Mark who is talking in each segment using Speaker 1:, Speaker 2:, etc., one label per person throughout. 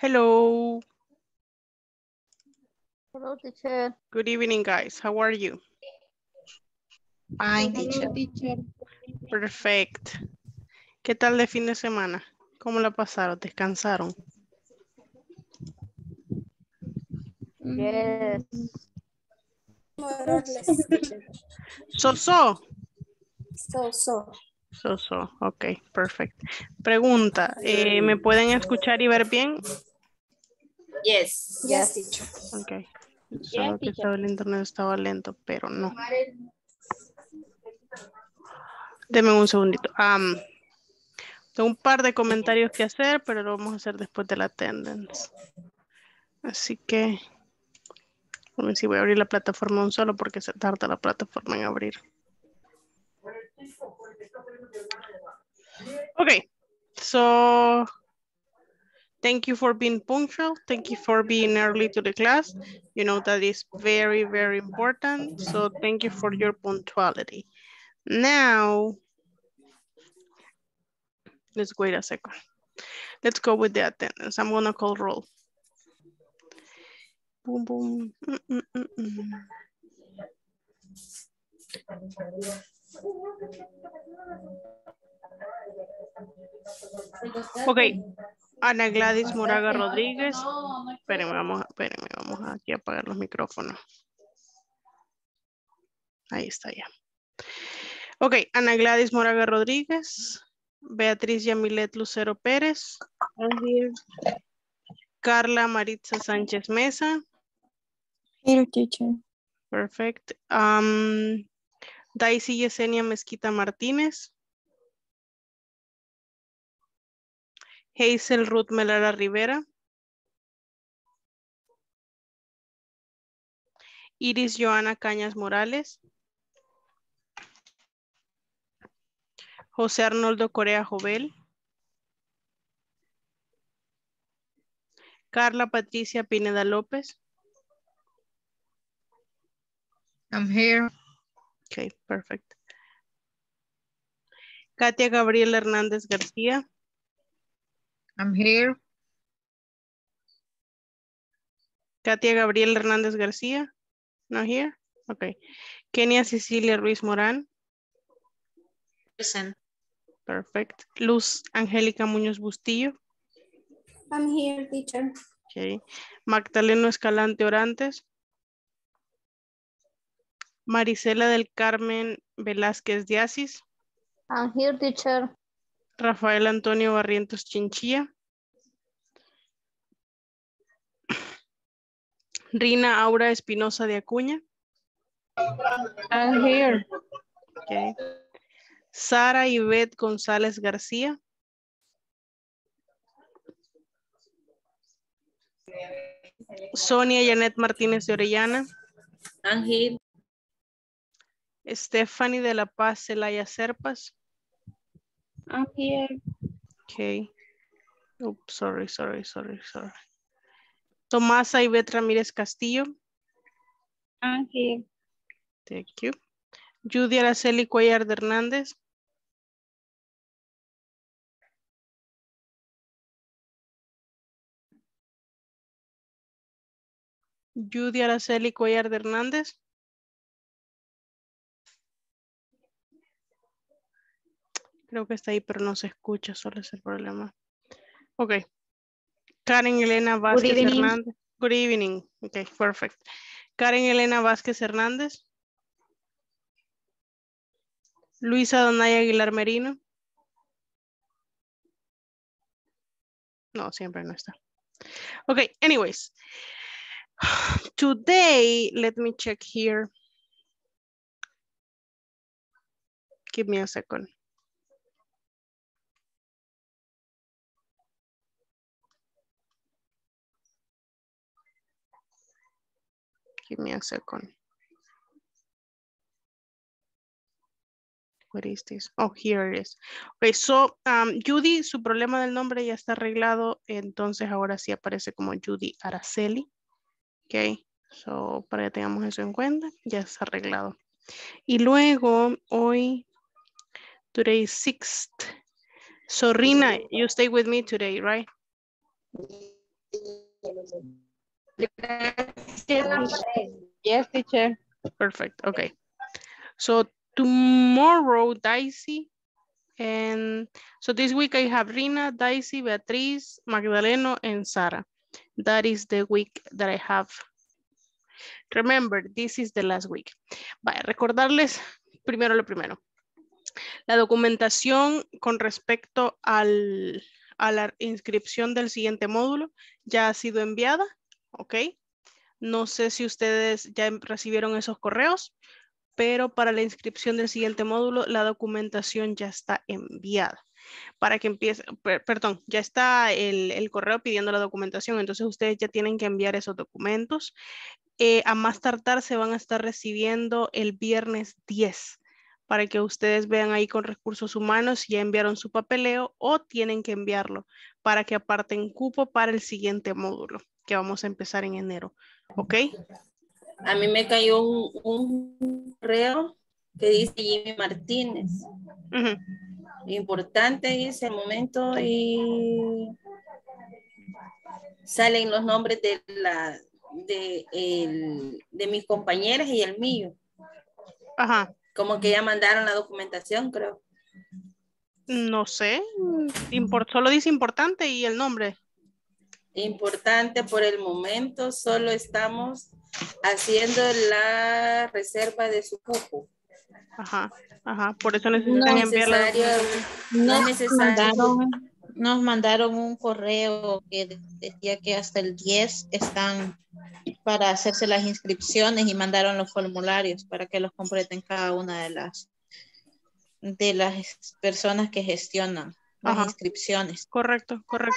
Speaker 1: Hello.
Speaker 2: Hello, teacher.
Speaker 1: Good evening, guys. How are you?
Speaker 3: Fine, teacher.
Speaker 1: Perfect. ¿Qué tal de fin de semana? ¿Cómo la pasaron? ¿Descansaron?
Speaker 2: Yes.
Speaker 1: So, so.
Speaker 3: So, so.
Speaker 1: So, so. Ok, perfect. Pregunta, eh, ¿me pueden escuchar y ver bien?
Speaker 3: Yes. Yes, teacher.
Speaker 1: Ok. Solo que estaba el internet estaba lento, pero no. Deme un segundito. Am, tengo un par de comentarios que hacer, pero lo vamos a hacer después de la attendance. Así que, a ver si voy a abrir la plataforma un solo porque se tarda la plataforma en abrir. Okay, so thank you for being punctual. Thank you for being early to the class. You know that is very, very important. So thank you for your punctuality. Now, let's wait a second. Let's go with the attendance. I'm gonna call roll. Boom, boom. Mm, mm, mm, mm. Ana Gladys Moraga Rodríguez. Espérenme, vamos, a- espérenme, vamos aquí a apagar los micrófonos. Ahí está ya. Ok, Ana Gladys Moraga Rodríguez. Beatriz Yamilet Lucero Pérez. Carla Maritza Sánchez Mesa.
Speaker 4: Here, teacher.
Speaker 1: Perfect. Um, Daisy Yesenia Mezquita Martínez. Hazel Ruth Melara Rivera. Iris Joana Cañas Morales. José Arnoldo Corea Jovel. Carla Patricia Pineda López.
Speaker 3: I'm here.
Speaker 1: Okay, perfect. Katia Gabriela Hernández García.
Speaker 3: I'm here.
Speaker 1: Katia Gabriela Hernández García. Not here? Okay. Kenia Cecilia Ruiz Morán.
Speaker 3: Present.
Speaker 1: Perfect. Luz Angélica Muñoz Bustillo.
Speaker 4: I'm here, teacher.
Speaker 1: Okay. Magdaleno Escalante Orantes. Marisela del Carmen Velázquez de Asis.
Speaker 2: I'm here, teacher.
Speaker 1: Rafael Antonio Barrientos Chinchilla. Rina Aura Espinosa de Acuña.
Speaker 2: I'm here.
Speaker 1: Okay. Sara Ivette González García. Sonia Janet Martínez de Orellana.
Speaker 3: I'm here.
Speaker 1: Stephanie de la Paz Celaya Serpas.
Speaker 4: I'm here.
Speaker 1: Okay. Oops, sorry, sorry, sorry, sorry. Tomasa Ivette Ramírez Castillo.
Speaker 4: I'm here.
Speaker 1: Thank you. Judy Araceli Cuellar de Hernández. Judy Araceli Cuellar de Hernández. Creo que está ahí, pero no se escucha, solo es el problema. Ok. Karen Elena Vázquez
Speaker 4: evening.
Speaker 1: Hernández. Good evening. Ok, perfect. Karen Elena Vázquez Hernández. Luisa Donaya Aguilar Merino. No, siempre no está. Okay, anyways. Today, let me check here. Give me a second. Give me a second. What is this? Oh, here it is. Okay, so um, Judy, su problema del nombre ya está arreglado, entonces ahora sí aparece como Judy Araceli. Ok, so para que tengamos eso en cuenta, ya está arreglado. Y luego, hoy, today is 6th. So Rina, you stay with me today, right?
Speaker 2: Yes, teacher.
Speaker 1: Perfect. Okay. So tomorrow, Daisy, and so this week I have Rina, Daisy, Beatriz, Magdaleno, and Sara. That is the week that I have. Remember, this is the last week. Vaya, recordarles primero lo primero. La documentación con respecto al, a la inscripción del siguiente módulo ya ha sido enviada, ¿ok? No sé si ustedes ya recibieron esos correos, pero para la inscripción del siguiente módulo, la documentación ya está enviada. Para que empiece, per- perdón, ya está el, el correo pidiendo la documentación, entonces ustedes ya tienen que enviar esos documentos. Eh, a más tardar se van a estar recibiendo el viernes 10 para que ustedes vean ahí con recursos humanos si ya enviaron su papeleo o tienen que enviarlo para que aparten cupo para el siguiente módulo que vamos a empezar en enero. ¿Ok?
Speaker 3: A mí me cayó un, un correo que dice Jimmy Martínez. Importante dice el momento y salen los nombres de la de, el- de mis compañeras y el mío.
Speaker 1: Ajá.
Speaker 3: Como que ya mandaron la documentación, creo.
Speaker 1: No sé. impor- solo dice importante y el nombre.
Speaker 3: Importante por el momento, solo estamos haciendo la reserva de su cupo.
Speaker 1: Ajá. Ajá. Por eso
Speaker 3: No
Speaker 1: necesitan
Speaker 3: es
Speaker 1: enviar la
Speaker 3: necesario,
Speaker 1: documentación.
Speaker 3: no es
Speaker 5: Nos
Speaker 3: necesario.
Speaker 5: mandaron, nos mandaron un correo que de- decía que hasta el 10 están para hacerse las inscripciones y mandaron los formularios para que los completen cada una de las de las personas que gestionan las
Speaker 1: Ajá.
Speaker 5: inscripciones.
Speaker 1: Correcto, correcto.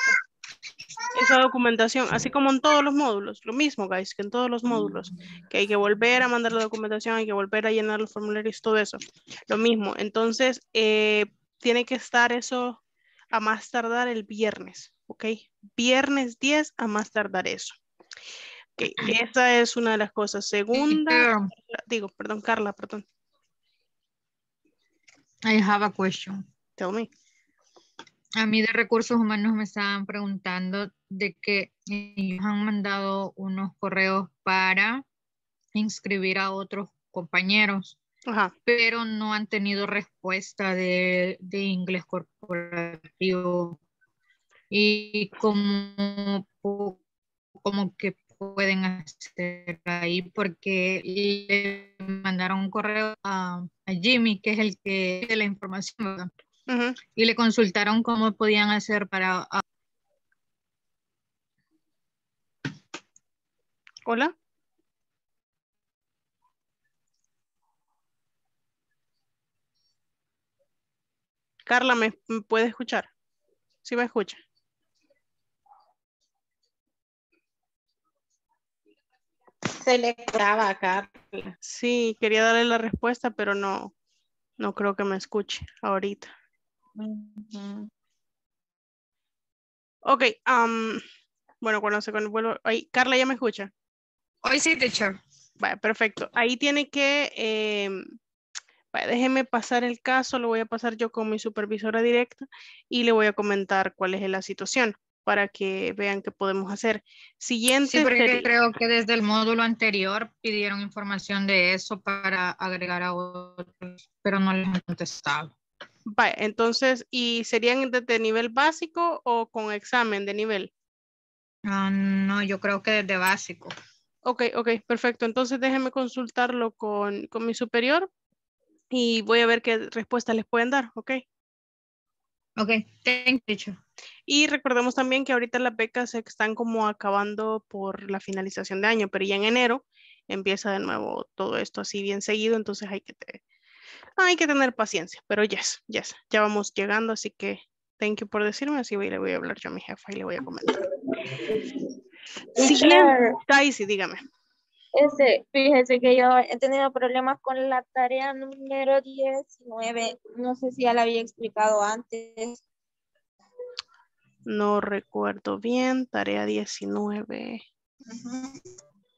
Speaker 1: Esa documentación, así como en todos los módulos, lo mismo, guys, que en todos los módulos, que hay que volver a mandar la documentación, hay que volver a llenar los formularios, todo eso, lo mismo. Entonces, eh, tiene que estar eso a más tardar el viernes, ¿ok? Viernes 10 a más tardar eso. Ok, esa es una de las cosas. Segunda,
Speaker 6: Teacher,
Speaker 1: digo, perdón, Carla, perdón,
Speaker 6: I have a question.
Speaker 1: tell me.
Speaker 6: A mí de recursos humanos me estaban preguntando de que ellos han mandado unos correos para inscribir a otros compañeros,
Speaker 1: Ajá,
Speaker 6: pero no han tenido respuesta de, de inglés corporativo. Y como que pueden hacer ahí porque le mandaron un correo a, a Jimmy, que es el que de la información, y le consultaron cómo podían hacer para ah,
Speaker 1: Hola. Carla, ¿me, puede escuchar? Sí me escucha.
Speaker 5: Se le graba acá.
Speaker 1: Sí, quería darle la respuesta, pero no, no creo que me escuche ahorita.
Speaker 5: Ujú.
Speaker 1: Ok, am, bueno, cuando se vuelvo, ahí, Carla ya me escucha.
Speaker 6: Hoy sí, teacher.
Speaker 1: Vaya, perfecto. Ahí tiene que, em, vaya, déjeme pasar el caso, lo voy a pasar yo con mi supervisora directa y le voy a comentar cuál es la situación para que vean qué podemos hacer. Siguiente
Speaker 6: Sí, porque
Speaker 1: sería-
Speaker 6: creo que desde el módulo anterior pidieron información de eso para agregar a otros, pero no les han contestado.
Speaker 1: Vaya, entonces, ¿y serían desde nivel básico o con examen de nivel?
Speaker 6: Ah, no, yo creo que desde básico.
Speaker 1: Ok, ok, perfecto. Entonces déjenme consultarlo con, con mi superior y voy a ver qué respuesta les pueden dar, ok.
Speaker 6: Ok, thank you.
Speaker 1: Y recordemos también que ahorita las becas se están como acabando por la finalización de año, pero ya en enero empieza de nuevo todo esto así bien seguido, entonces hay que, te- hay que tener paciencia, pero yes, yes, ya vamos llegando, así que thank you por decirme, así voy, le voy a hablar yo a mi jefa y le voy a comentar. Siguiente, Daisy, dígame.
Speaker 4: este, fíjese que yo he tenido problemas con la tarea número 19. No sé si ya la había explicado antes.
Speaker 1: No recuerdo bien, tarea 19.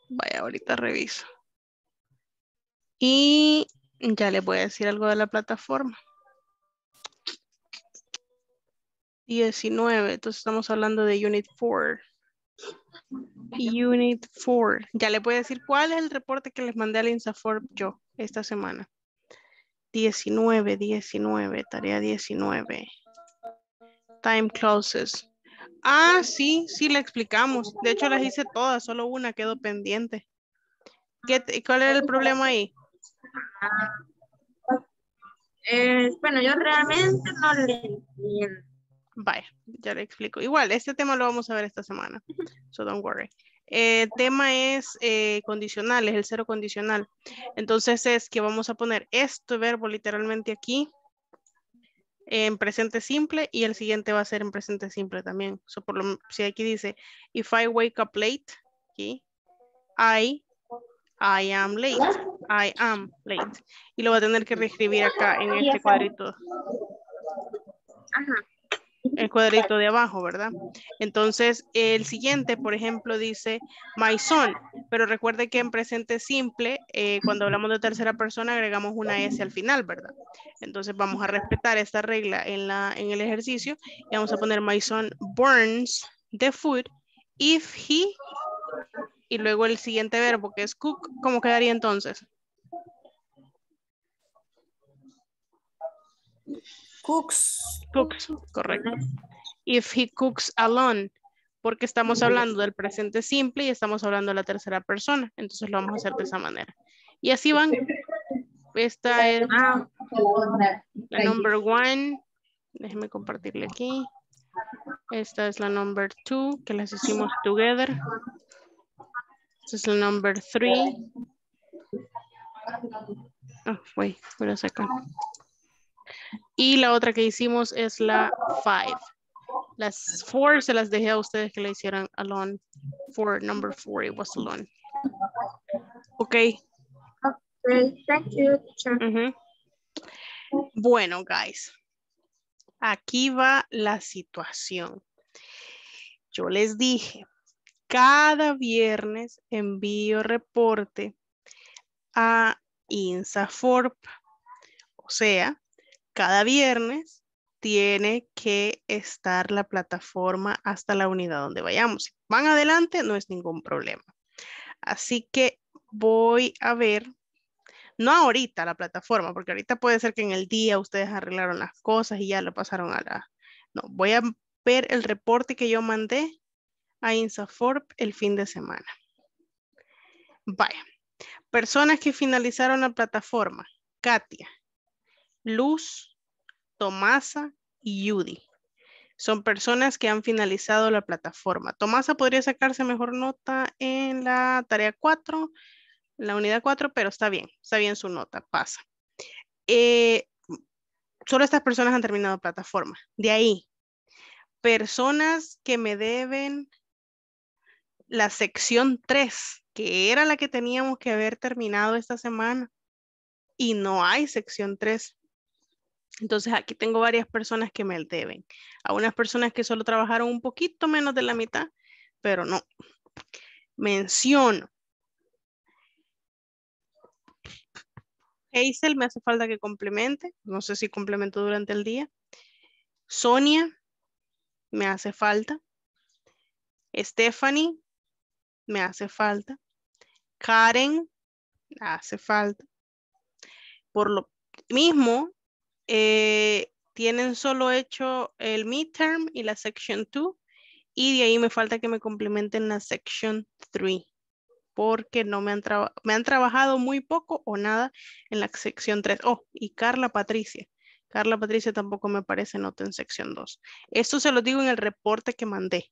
Speaker 1: Vaya, ahorita reviso. Y ya les voy a decir algo de la plataforma. 19, entonces estamos hablando de Unit 4. Unit 4. Ya le voy a decir cuál es el reporte que les mandé al INSAFORP yo esta semana. 19, 19, tarea 19. Time closes. Ah, sí, sí, le explicamos. De hecho, las hice todas, solo una quedó pendiente. ¿Qué ¿Cuál era el problema ahí?
Speaker 4: Eh, bueno, yo realmente no le entiendo.
Speaker 1: Vaya, ya le explico. Igual, este tema lo vamos a ver esta semana. So don't worry. El tema es eh, condicional, es el cero condicional. Entonces es que vamos a poner este verbo literalmente aquí en presente simple y el siguiente va a ser en presente simple también. So, por lo, si aquí dice, if I wake up late, aquí, I, I am late, I am late. Y lo va a tener que reescribir acá en este cuadrito
Speaker 4: Ajá.
Speaker 1: el cuadrito de abajo, ¿verdad? Entonces, el siguiente, por ejemplo, dice my son, pero recuerde que en presente simple, eh, cuando hablamos de tercera persona, agregamos una S al final, ¿verdad? Entonces, vamos a respetar esta regla en, la, en el ejercicio y vamos a poner my son burns the food if he, y luego el siguiente verbo que es cook, ¿cómo quedaría entonces?
Speaker 3: Cooks.
Speaker 1: Cooks, correcto. If he cooks alone, porque estamos hablando del presente simple y estamos hablando de la tercera persona. Entonces lo vamos a hacer de esa manera. Y así van. Esta es
Speaker 4: Ah,
Speaker 1: la number one. Déjeme compartirle aquí. Esta es la number two, que las hicimos together. Esta es la number three. Ah, wait, voy a sacar. Y la otra que hicimos es la five. Las four se las dejé a ustedes que la hicieran alone. For number four, it was alone. Ok.
Speaker 4: okay, thank you, teacher.
Speaker 1: ujú. Bueno, guys. Aquí va la situación. Yo les dije, cada viernes envío reporte a INSAFORP. O sea, cada viernes tiene que estar la plataforma hasta la unidad donde vayamos. Si van adelante, no es ningún problema. Así que voy a ver, no ahorita la plataforma, porque ahorita puede ser que en el día ustedes arreglaron las cosas y ya lo pasaron a la... No, voy a ver el reporte que yo mandé a INSAFORP el fin de semana. Vaya. Personas que finalizaron la plataforma. Katia, Luz, Tomasa y Judy. Son personas que han finalizado la plataforma. Tomasa podría sacarse mejor nota en la tarea 4, la unidad 4, pero está bien, está bien su nota, pasa. Eh, solo estas personas han terminado plataforma. De ahí, personas que me deben la sección 3, que era la que teníamos que haber terminado esta semana. Y no hay sección 3. Entonces aquí tengo varias personas que me deben. A unas personas que solo trabajaron un poquito menos de la mitad, pero no. Menciono. Hazel me hace falta que complemente. No sé si complemento durante el día. Sonia me hace falta. Stephanie me hace falta. Karen hace falta. Por lo mismo, eh, tienen solo hecho el midterm y la section 2 y de ahí me falta que me complementen la section 3 porque no me han, trabajado muy poco o nada en la sección 3. Oh, y Carla Patricia. Carla Patricia tampoco me parece nota en sección 2. Esto se lo digo en el reporte que mandé.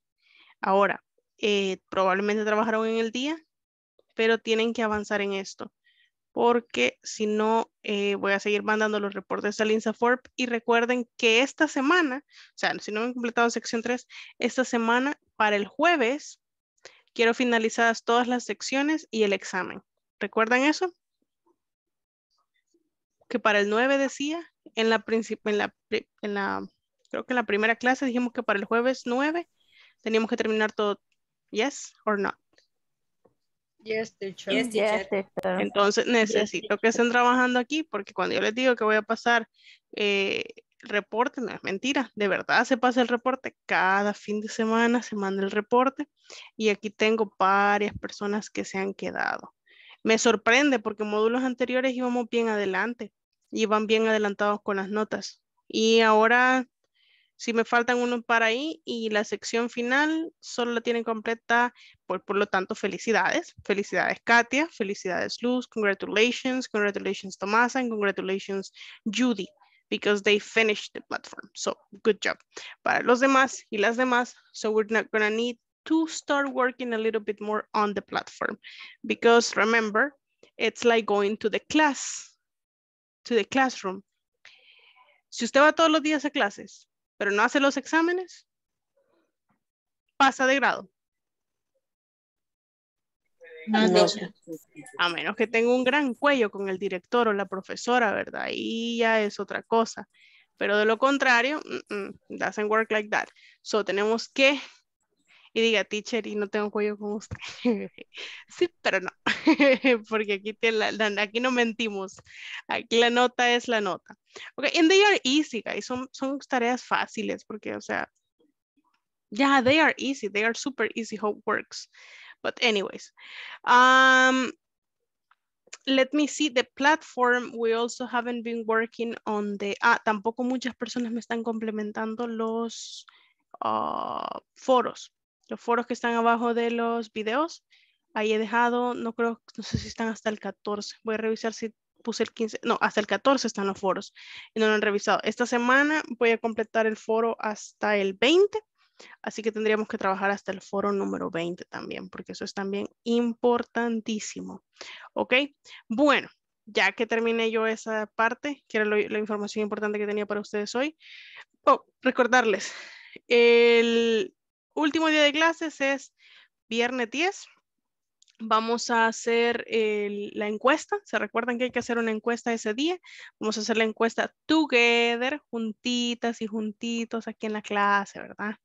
Speaker 1: Ahora, eh, probablemente trabajaron en el día, pero tienen que avanzar en esto porque si no, eh, voy a seguir mandando los reportes al INSAFORP y recuerden que esta semana, o sea, si no han completado sección 3, esta semana para el jueves quiero finalizadas todas las secciones y el examen. ¿Recuerdan eso? Que para el 9 decía, en la, en la, en la, creo que en la primera clase dijimos que para el jueves 9 teníamos que terminar todo. Yes or not?
Speaker 6: Yes, teacher.
Speaker 3: Yes, teacher.
Speaker 2: Yes, teacher.
Speaker 1: Entonces necesito que estén trabajando aquí porque cuando yo les digo que voy a pasar eh, reporte, no es mentira, de verdad se pasa el reporte. Cada fin de semana se manda el reporte y aquí tengo varias personas que se han quedado. Me sorprende porque módulos anteriores íbamos bien adelante, iban bien adelantados con las notas. Y ahora si me faltan unos para ahí y la sección final solo la tienen completa, por, lo tanto, felicidades. Felicidades, Katia. Felicidades, Luz. Congratulations. Congratulations, Tomasa. And congratulations, Judy, because they finished the platform. So, good job. Para los demás y las demás, so we're not going to need to start working a little bit more on the platform because remember, it's like going to the class, to the classroom. Si usted va todos los días a clases, pero no hace los exámenes, pasa de grado.
Speaker 5: No,
Speaker 3: No.
Speaker 5: teacher.
Speaker 1: A menos que tenga un gran cuello con el director o la profesora, ¿verdad? Y ya es otra cosa. Pero de lo contrario, mm, mm, doesn't work like that. So tenemos que, y diga, teacher, y no tengo cuello con usted. sí, pero no. Porque aquí, la- aquí no mentimos. Aquí la nota es la nota. Ok, and they are easy, guys. Son, son tareas fáciles porque, o sea, yeah, they are easy. They are super easy how works. But anyways, um, let me see the platform. We also haven't been working on the, ah, tampoco muchas personas me están complementando los ah, foros. Los foros que están abajo de los videos. Ahí he dejado, no creo, no sé si están hasta el 14. Voy a revisar si puse el 15. No, hasta el 14 están los foros y no lo han revisado. Esta semana voy a completar el foro hasta el 20. Así que tendríamos que trabajar hasta el foro número 20 también, porque eso es también importantísimo. ¿Ok? Bueno, ya que terminé yo esa parte, que era la información importante que tenía para ustedes hoy, oh, recordarles, el último día de clases es viernes 10. Vamos a hacer el- la encuesta. ¿Se recuerdan que hay que hacer una encuesta ese día? Vamos a hacer la encuesta together, juntitas y juntitos aquí en la clase, ¿verdad?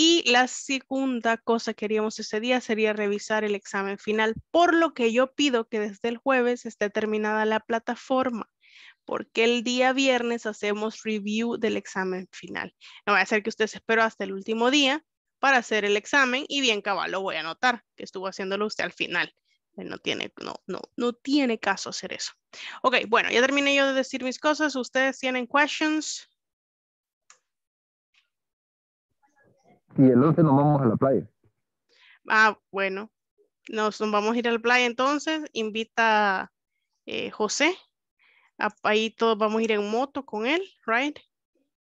Speaker 1: Y la segunda cosa que haríamos ese día sería revisar el examen final, por lo que yo pido que desde el jueves esté terminada la plataforma, porque el día viernes hacemos review del examen final. No va a ser que usted se hasta el último día para hacer el examen y bien cabal lo voy a anotar, que estuvo haciéndolo usted al final. No tiene, no, no, no tiene caso hacer eso. Ok, bueno, ya terminé yo de decir mis cosas. ¿Ustedes tienen questions?
Speaker 7: Y el 11 nos vamos a la playa.
Speaker 1: Ah, bueno. Nos, nos vamos a ir al playa entonces. Invita eh, José. A- Ahí todos vamos a ir en moto con él, right?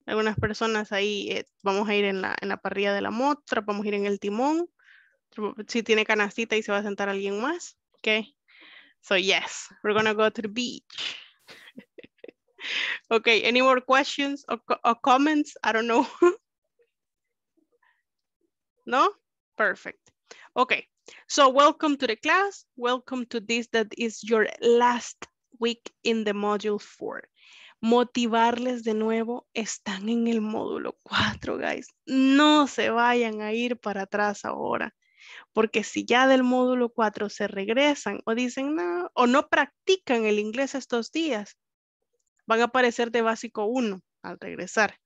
Speaker 1: Algunas personas ahí eh, vamos a ir en la, en la parrilla de la moto, vamos a ir en el timón. Si tiene canastita y se va a sentar alguien más. Ok. So yes, we're gonna go to the beach. okay, any more questions or, or comments? I don't know. no? Perfect. Okay, so welcome to the class. Welcome to this that is your last week in the module four. Motivarles de nuevo, están en el módulo 4, guys. No se vayan a ir para atrás ahora, porque si ya del módulo 4 se regresan o dicen no, o no practican el inglés estos días, van a aparecer de básico 1 al regresar.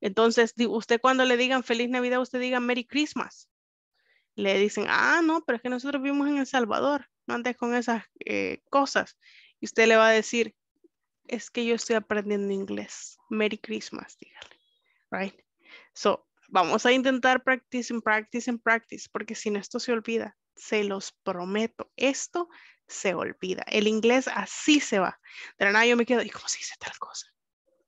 Speaker 1: Entonces, usted cuando le digan feliz Navidad, usted diga Merry Christmas le dicen, ah, no, pero es que nosotros vivimos en El Salvador, no andes con esas eh, cosas. Y usted le va a decir, es que yo estoy aprendiendo inglés. Merry Christmas, dígale. Right? So, vamos a intentar practice and practice and practice, porque si no, esto se olvida. Se los prometo, esto se olvida. El inglés así se va. De la nada yo me quedo, ¿y cómo se dice tal cosa?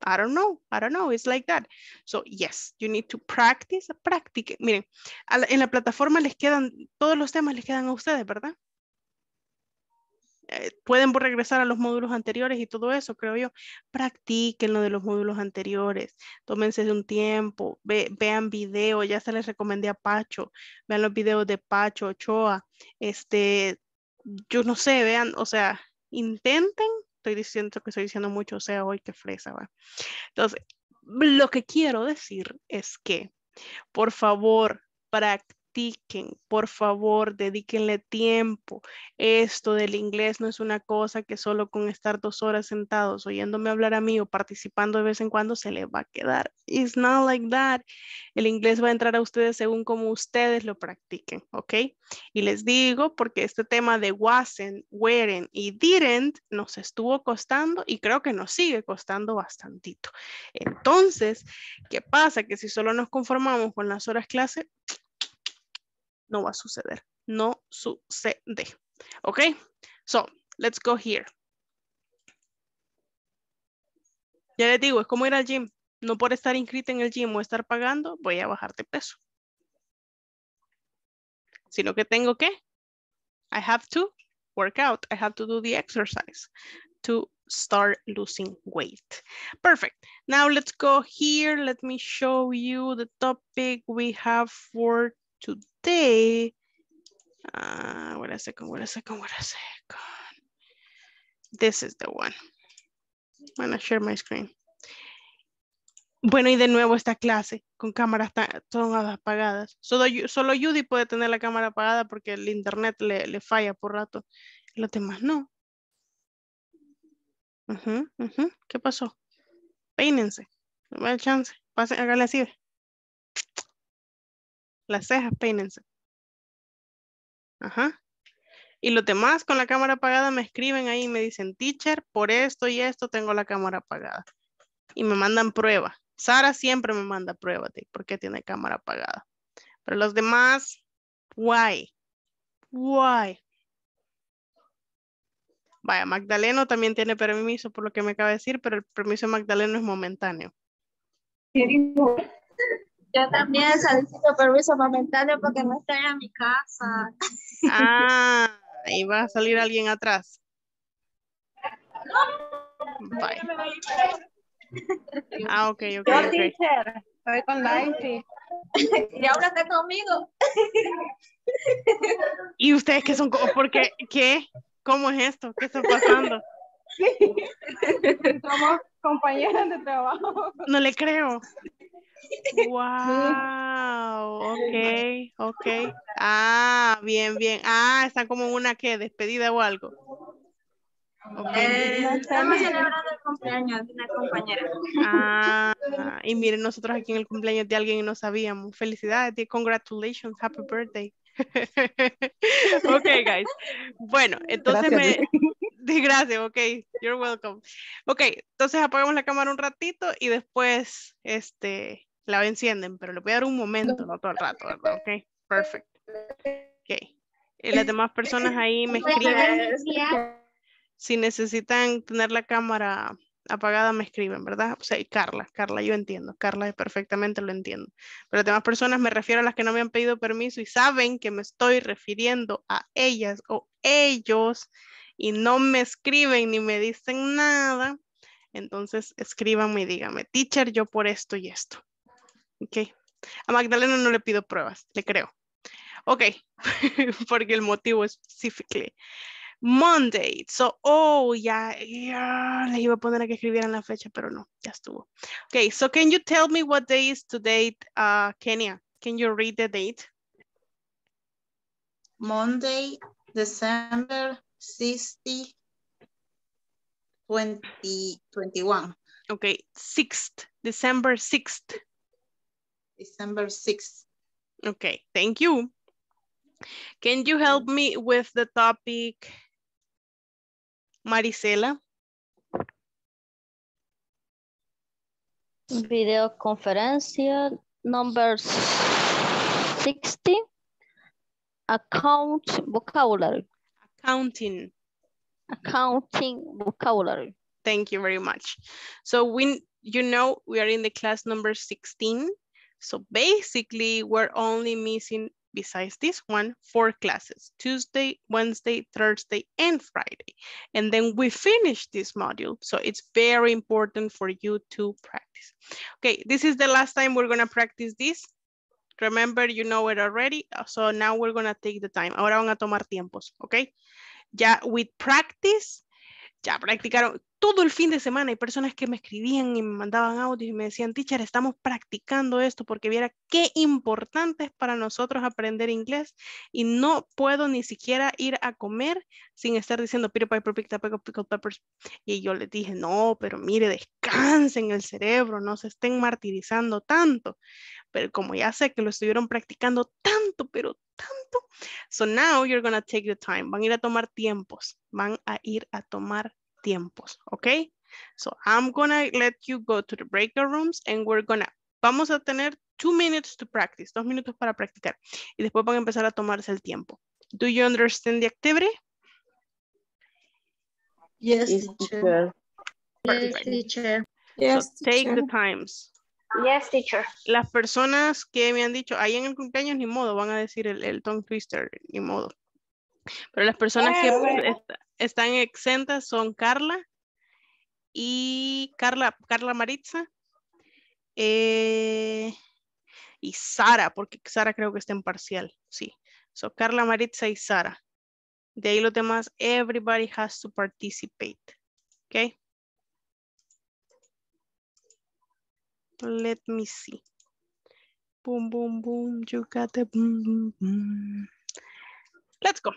Speaker 1: I don't know, I don't know, it's like that. So, yes, you need to practice, practice. Miren, en la plataforma les quedan, todos los temas les quedan a ustedes, ¿verdad? Eh, pueden regresar a los módulos anteriores y todo eso, creo yo. Practiquen lo de los módulos anteriores. Tómense de un tiempo, ve- vean video, ya se les recomendé a Pacho, vean los videos de Pacho, Ochoa, este, yo no sé, vean, o sea, intenten, estoy diciendo que estoy diciendo mucho, o sea, hoy qué fresa, va. Entonces, lo que quiero decir es que, por favor, practiquen, por favor, dedíquenle tiempo. Esto del inglés no es una cosa que solo con estar dos horas sentados oyéndome hablar a mí o participando de vez en cuando se le va a quedar. It's not like that. El inglés va a entrar a ustedes según como ustedes lo practiquen, ¿ok? Y les digo porque este tema de wasn't, weren't y didn't nos estuvo costando y creo que nos sigue costando bastantito. Entonces, ¿qué pasa? Que si solo nos conformamos con las horas clase, no va a suceder. No sucede. ¿Ok? So, let's go here. Ya les digo, es como ir al gym. No por estar inscrito en el gym o estar pagando, voy a bajar de peso. Sino que tengo que, I have to work out. I have to do the exercise to start losing weight. Perfect. Now let's go here. Let me show you the topic we have for today. Uh, wait a second, wait a second, wait a second. This is the one. I'm gonna share my screen. Bueno, y de nuevo esta clase con cámaras todas apagadas. Solo, solo Judy puede tener la cámara apagada porque el internet le, le falla por rato. Los demás no. ¿Qué pasó? Peínense. No me chance. Hágale así. Las cejas, peínense. Ajá. Y los demás con la cámara apagada me escriben ahí y me dicen, teacher, por esto y esto tengo la cámara apagada. Y me mandan prueba. Sara siempre me manda prueba de por qué tiene cámara apagada. Pero los demás, why? Why? Vaya, Magdaleno también tiene permiso por lo que me acaba de decir, pero el permiso de Magdaleno es momentáneo.
Speaker 4: Yo también solicito permiso momentáneo porque no estoy en mi casa.
Speaker 1: Ah, y va a salir alguien atrás. Bye. Ah, ok, ok,
Speaker 2: Yo,
Speaker 1: ok.
Speaker 2: teacher, estoy con Lighty.
Speaker 4: Y ahora está conmigo.
Speaker 1: ¿Y ustedes qué son? ¿Por qué? ¿Qué? ¿Cómo es esto? ¿Qué está pasando?
Speaker 2: Somos compañeras de trabajo.
Speaker 1: No le creo. Wow, ok, ok. Ah, bien, bien. Ah, están como una que despedida o algo. Ok.
Speaker 4: Eh, estamos celebrando el cumpleaños de una compañera.
Speaker 1: Ah, y miren, nosotros aquí en el cumpleaños de alguien y no sabíamos. Felicidades, congratulations, happy birthday. ok, guys. Bueno, entonces
Speaker 2: Gracias.
Speaker 1: me... di Gracias, ok, you're welcome. Ok, entonces apagamos la cámara un ratito y después, este, la encienden, pero le voy a dar un momento, no todo el rato, ¿verdad? Ok, perfect. Ok. Y las demás personas ahí me escriben. Si necesitan tener la cámara apagada, me escriben, ¿verdad? O sea, y Carla, Carla, yo entiendo. Carla perfectamente lo entiendo. Pero las demás personas me refiero a las que no me han pedido permiso y saben que me estoy refiriendo a ellas o ellos y no me escriben ni me dicen nada. Entonces, escríbanme y díganme, teacher, yo por esto y esto. Ok. A Magdalena no le pido pruebas, le creo. Ok, porque el motivo específicamente. Monday. So, oh, ya, ya, les iba a poner a que escribieran la fecha, pero no, ya estuvo. Okay, so can you tell me what day is today, uh, Kenya? Can you read the date?
Speaker 5: Monday, December 60, 20, 21,
Speaker 1: Okay, 6th, December 6th.
Speaker 5: December 6th.
Speaker 1: Okay, thank you. Can you help me with the topic, Marisela?
Speaker 8: Videoconferencia number 60. Account vocabulary.
Speaker 1: Accounting.
Speaker 8: Accounting vocabulary.
Speaker 1: Thank you very much. So we, you know, we are in the class number 16. So basically we're only missing besides this one, four classes, Tuesday, Wednesday, Thursday, and Friday. And then we finish this module. So it's very important for you to practice. Okay, this is the last time we're gonna practice this. Remember, you know it already. So now we're gonna take the time. Ahora van a tomar tiempos, okay? Ya with practice, ya practicaron todo el fin de semana. Hay personas que me escribían y me mandaban audios y me decían, teacher, estamos practicando esto porque viera qué importante es para nosotros aprender inglés y no puedo ni siquiera ir a comer sin estar diciendo Peter Piper, picked up pickled peppers. Y yo les dije, no, pero mire, descansen el cerebro, no se estén martirizando tanto. Pero como ya sé que lo estuvieron practicando tanto, pero tanto, so now you're gonna take the time. Van a ir a tomar tiempos, van a ir a tomar tiempos, ¿ok? So I'm gonna let you go to the breakout rooms and we're gonna, vamos a tener two minutes to practice, dos minutos para practicar. Y después van a empezar a tomarse el tiempo. Do you understand the activity?
Speaker 5: Yes,
Speaker 4: Yes,
Speaker 5: teacher.
Speaker 6: Yes, teacher.
Speaker 4: Yes,
Speaker 1: so take the times.
Speaker 2: Yes, teacher.
Speaker 1: Las personas que me han dicho, ahí en el cumpleaños ni modo, van a decir el, el tongue twister, ni modo. Pero las personas que est- están exentas son Carla y Carla, Carla Maritza eh, y Sara, porque Sara creo que está en parcial, sí. So Carla Maritza y Sara. De ahí los demás, everybody has to participate. Okay. Let me see. Boom, boom, boom. You got the boom, boom, boom. Let's go.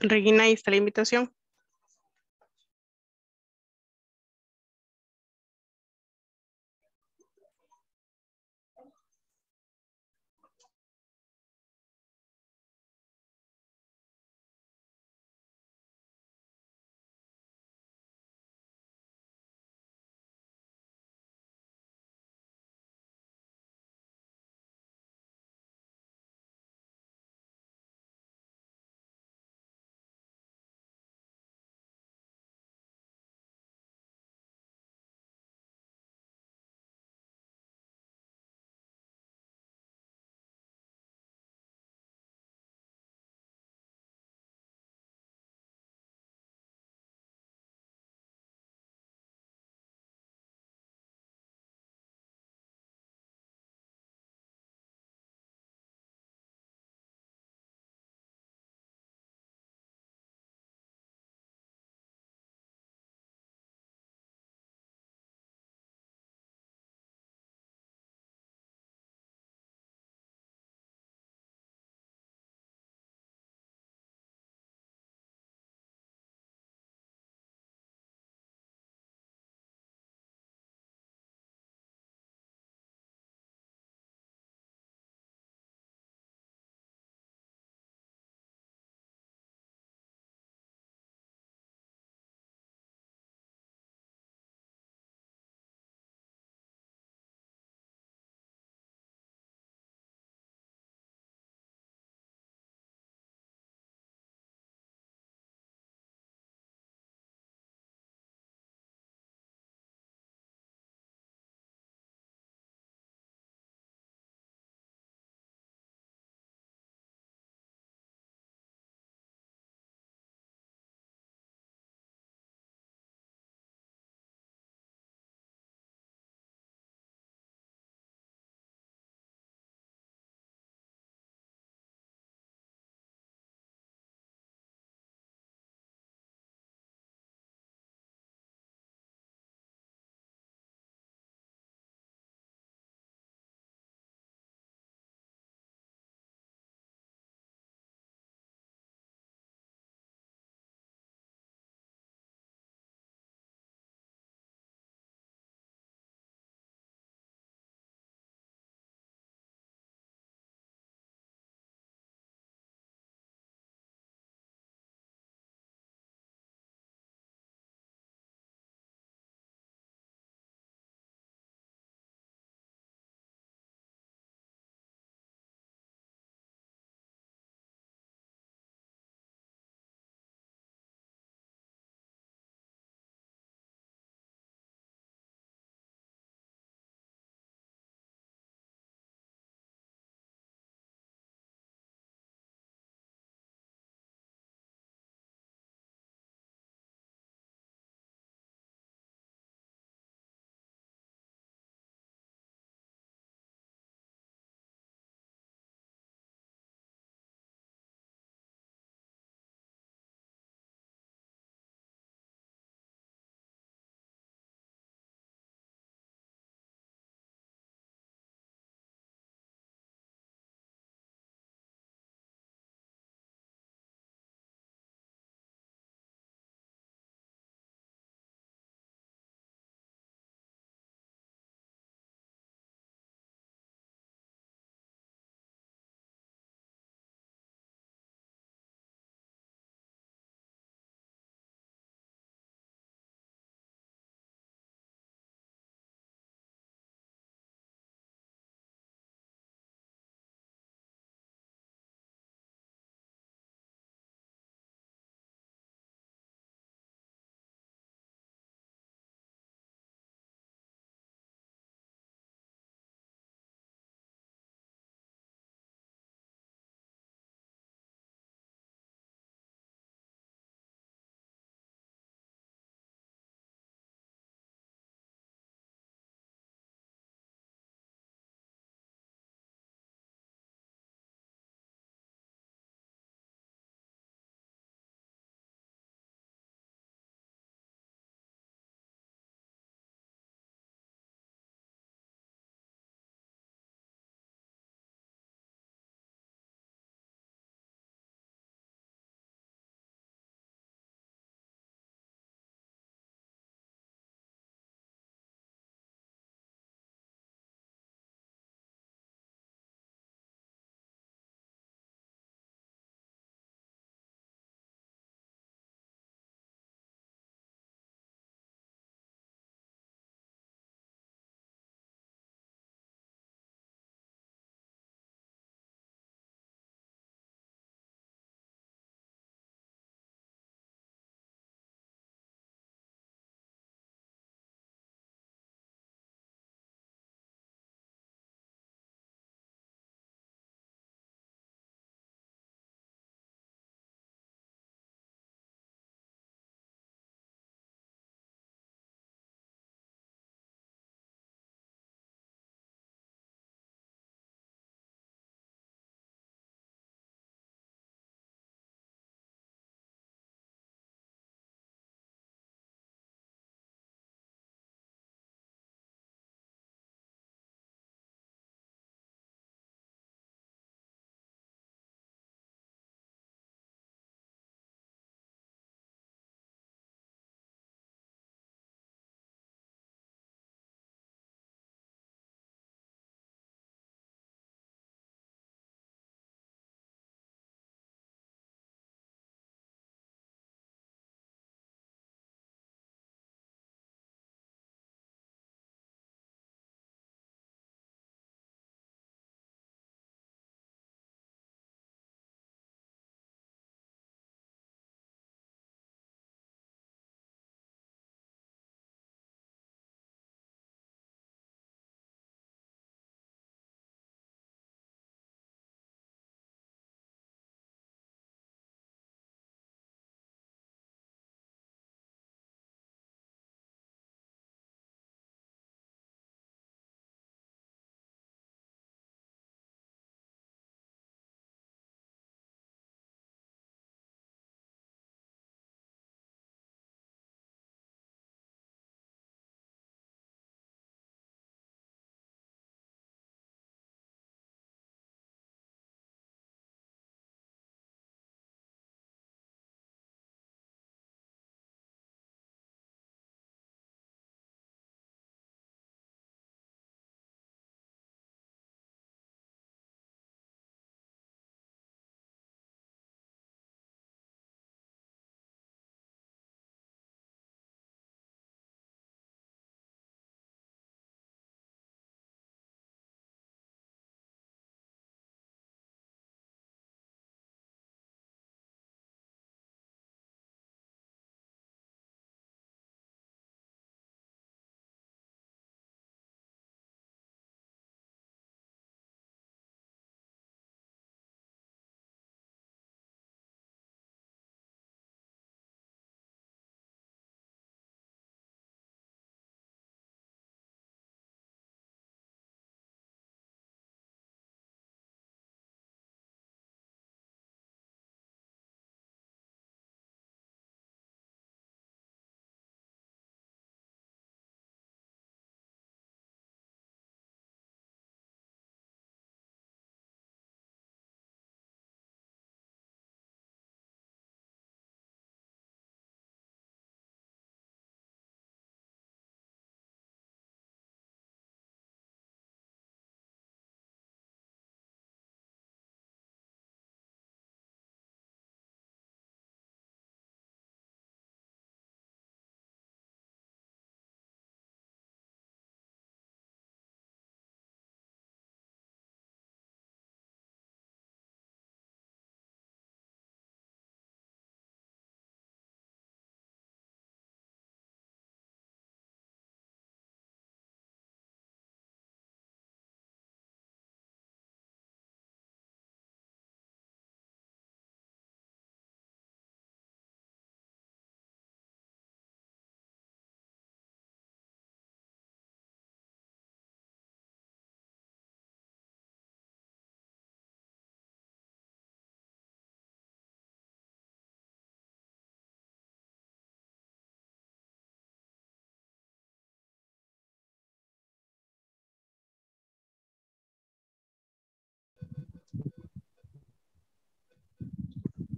Speaker 1: Regina, ahí está la invitación.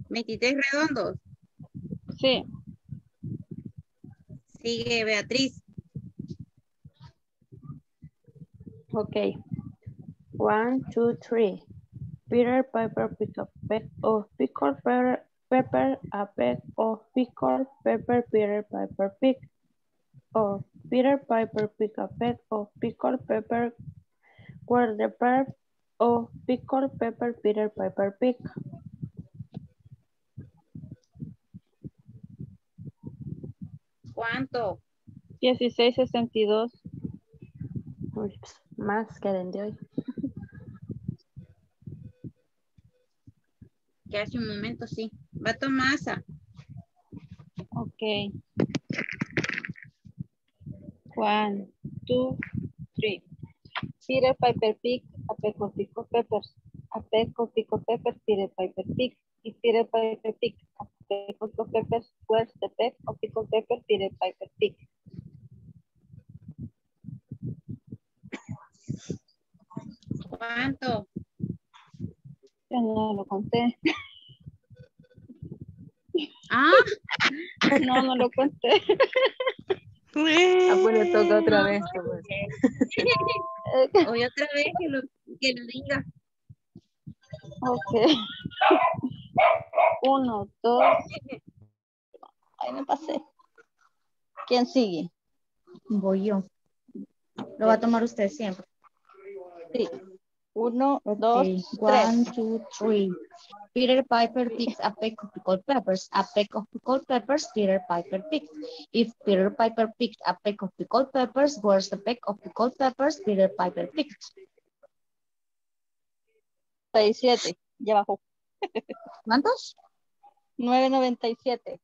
Speaker 9: 23 redondos.
Speaker 10: Sí.
Speaker 9: Sigue Beatriz.
Speaker 11: Okay. One, two, three. Peter Piper pick a peck of pickled pepper, pepper, a peck of pickled pepper, Peter Piper pick. Of Peter Piper pick a peck of pickled pepper, where the of pickled pepper, Peter Piper pick.
Speaker 9: ¿Cuánto?
Speaker 11: 1662. Uy, pues, más que el de hoy.
Speaker 9: Que hace un momento sí. Va Tomasa.
Speaker 11: Okay. One, two, three. Peter Piper pick a peck of pickled peppers. A peck of pickled peppers, Peter Piper pick. If Peter Piper pick pickled peppers, where's the peck of pickled peppers, Peter Piper pick?
Speaker 9: ¿Cuánto?
Speaker 11: Yo no lo conté.
Speaker 9: Ah,
Speaker 11: No, no lo conté. Ah, pues le toca otra vez.
Speaker 9: hoy otra vez que lo, que lo diga.
Speaker 11: Ok. Uno, dos.
Speaker 10: Ahí me pasé. ¿Quién sigue?
Speaker 9: Voy yo. Lo va a tomar usted siempre.
Speaker 10: Sí. Uno, dos,
Speaker 9: Okay,
Speaker 10: tres.
Speaker 9: One, two, three. Peter Piper picks a peck of pickled peppers. A peck of pickled peppers, Peter Piper picked. If Peter Piper picked a peck of pickled peppers, where's the peck of pickled peppers Peter Piper picked?
Speaker 10: Seis, siete. Ya bajó.
Speaker 9: ¿Cuántos?
Speaker 10: 9.97.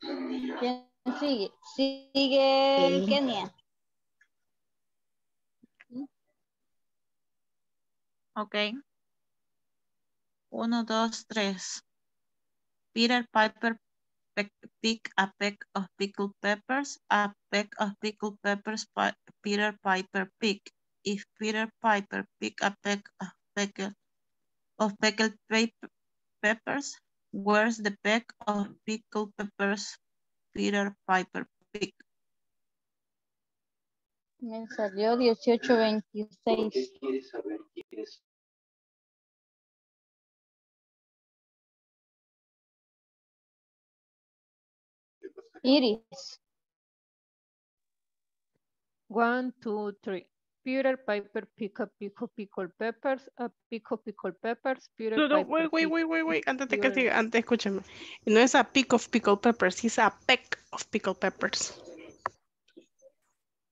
Speaker 10: ¿Quién sigue? Sigue
Speaker 9: Sí.
Speaker 10: Kenia.
Speaker 9: Ok. Uno, dos, tres. Peter Piper pick, pick a peck of pickled peppers. A peck of pickled peppers Peter Piper pick. If Peter Piper pick a peck of pickled, of pickled peppers, where's the peck of pickled peppers Peter Piper pick?
Speaker 10: Me salió 18.26. Iris.
Speaker 12: One, two, three. Peter Piper pick a pick of pickled peppers, a pick of pickled peppers, Peter
Speaker 1: No, no, wait, wait, wait, wait, wait. Antes de que siga, antes escúchame. No es a pick of pickled peppers, es a peck of pickled peppers.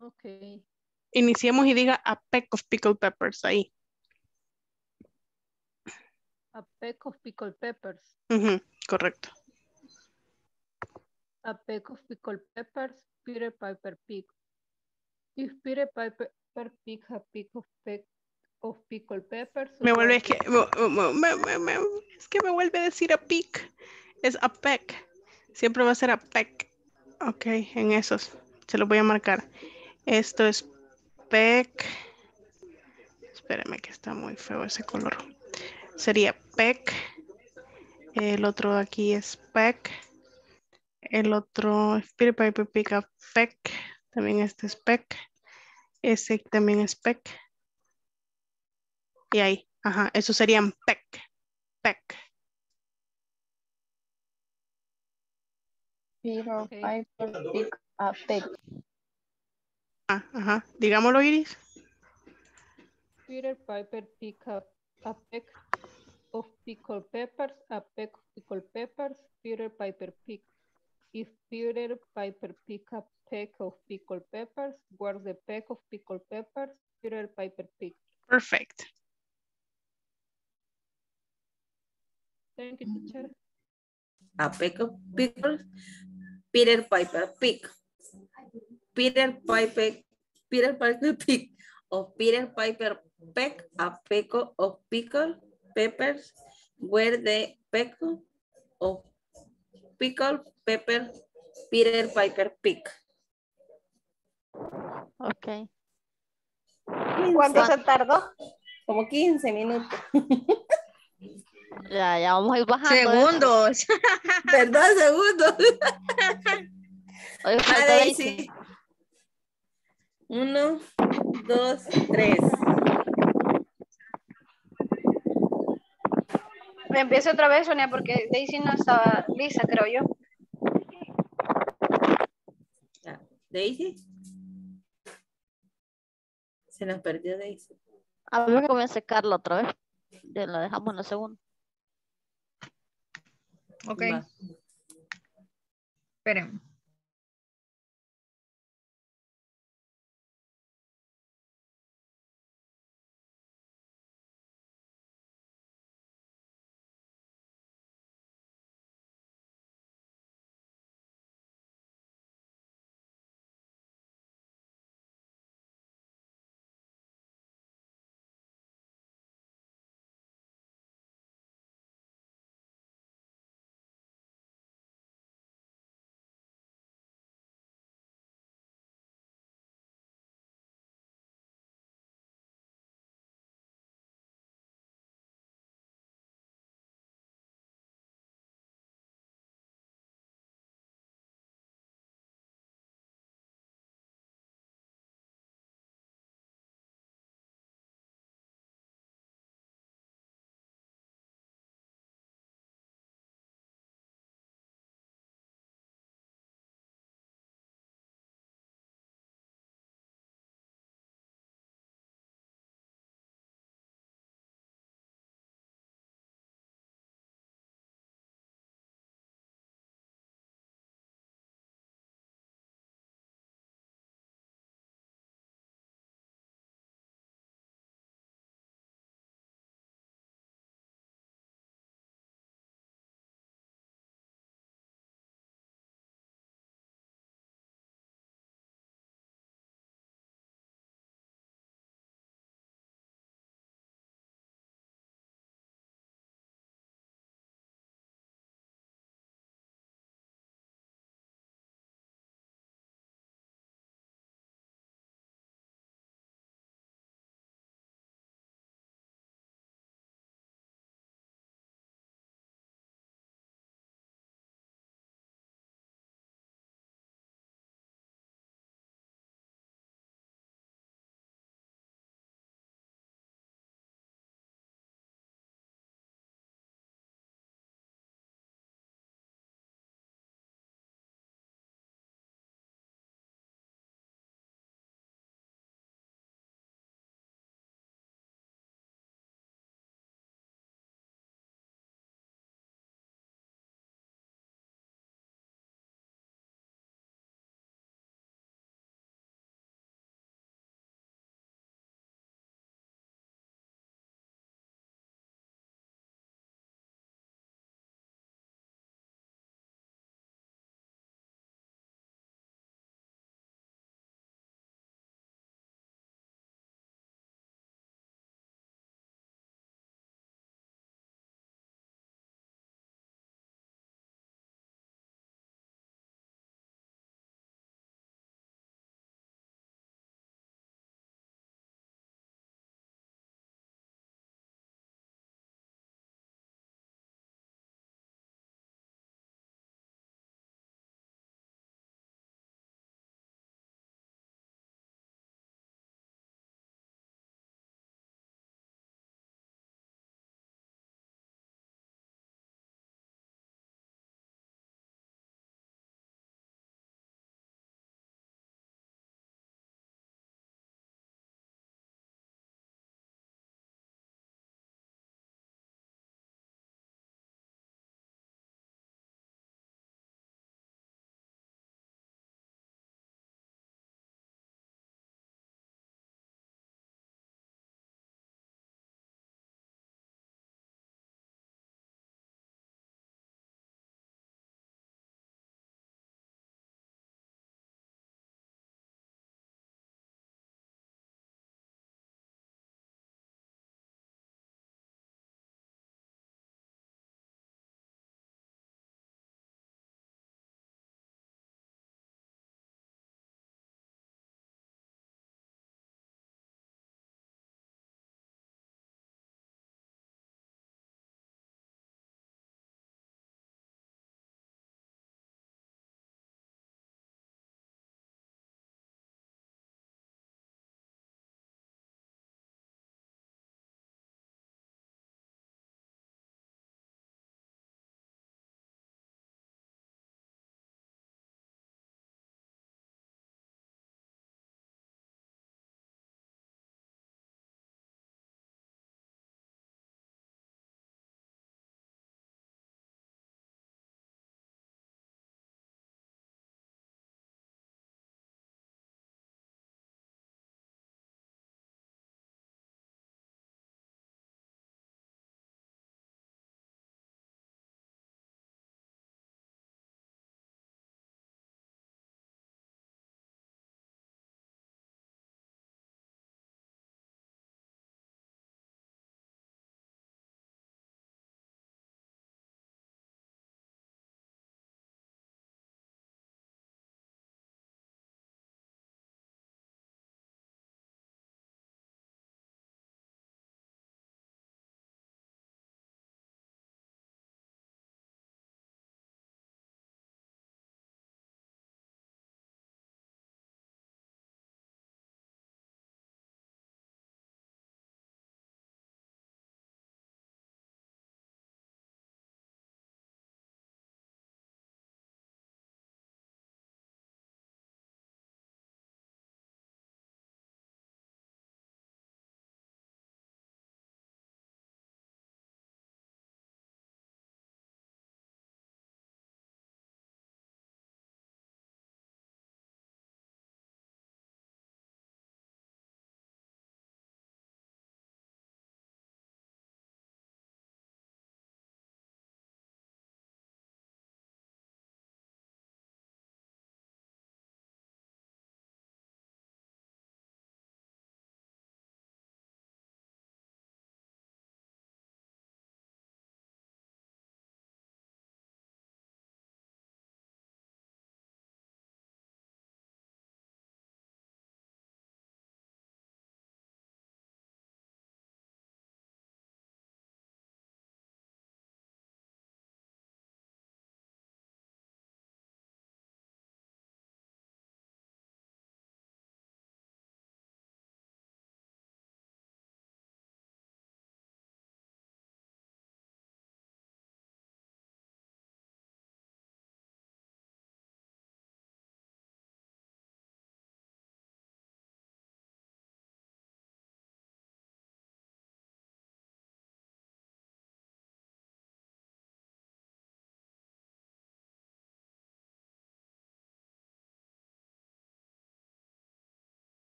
Speaker 12: Ok.
Speaker 1: Iniciemos y diga a peck of pickled peppers ahí.
Speaker 12: A peck of pickled peppers,
Speaker 1: Ujú, correcto.
Speaker 12: a peck of pickled peppers, Peter Piper pick. If Peter Piper pick a pick of peck of pickled peppers.
Speaker 1: Me vuelve, es que, me, me- me- me- es que me vuelve a decir a pick. Es a peck. Siempre va a ser a peck. Ok, en esos. Se los voy a marcar. Esto es peck. Espérame que está muy feo ese color. Sería peck. El otro de aquí es peck. El otro, Peter Piper pick a peck. También este es peck. Ese también es peck. Y ahí, ajá, eso serían peck, peck.
Speaker 10: Peter
Speaker 12: Ok.
Speaker 10: Piper pick a peck.
Speaker 1: Ah, ajá, digámoslo Iris.
Speaker 12: Peter Piper pick up a peck of pickled peppers, a peck of pickled peppers, Peter Piper pick. If Peter Piper pick a peck of pickled peppers, where's the peck of pickled peppers Peter Piper pick?
Speaker 1: Perfect.
Speaker 12: Thank you, teacher.
Speaker 13: A peck of pickles, Peter Piper pick. Peter Piper, Peter Piper pick. Of Peter Piper peck a peck of pickled peppers where the peck of pickled pepper Peter Piper pick.
Speaker 10: Ok.
Speaker 2: ¿Cuánto se tardó?
Speaker 13: Como 15 minutos.
Speaker 14: Ya, ya vamos a ir bajando. ¿eh?
Speaker 6: Segundos.
Speaker 13: ¿Verdad? Segundos.
Speaker 14: Falta
Speaker 13: Daisy.
Speaker 14: Daisy.
Speaker 13: Uno, dos, tres.
Speaker 2: Empiezo otra vez, Sonia, porque Daisy no estaba lista, creo yo.
Speaker 13: Daisy. Se nos perdió Daisy.
Speaker 14: A ver que comience Carla otra vez. Ya la dejamos en la segunda.
Speaker 15: Ok.
Speaker 13: Va.
Speaker 15: Esperen.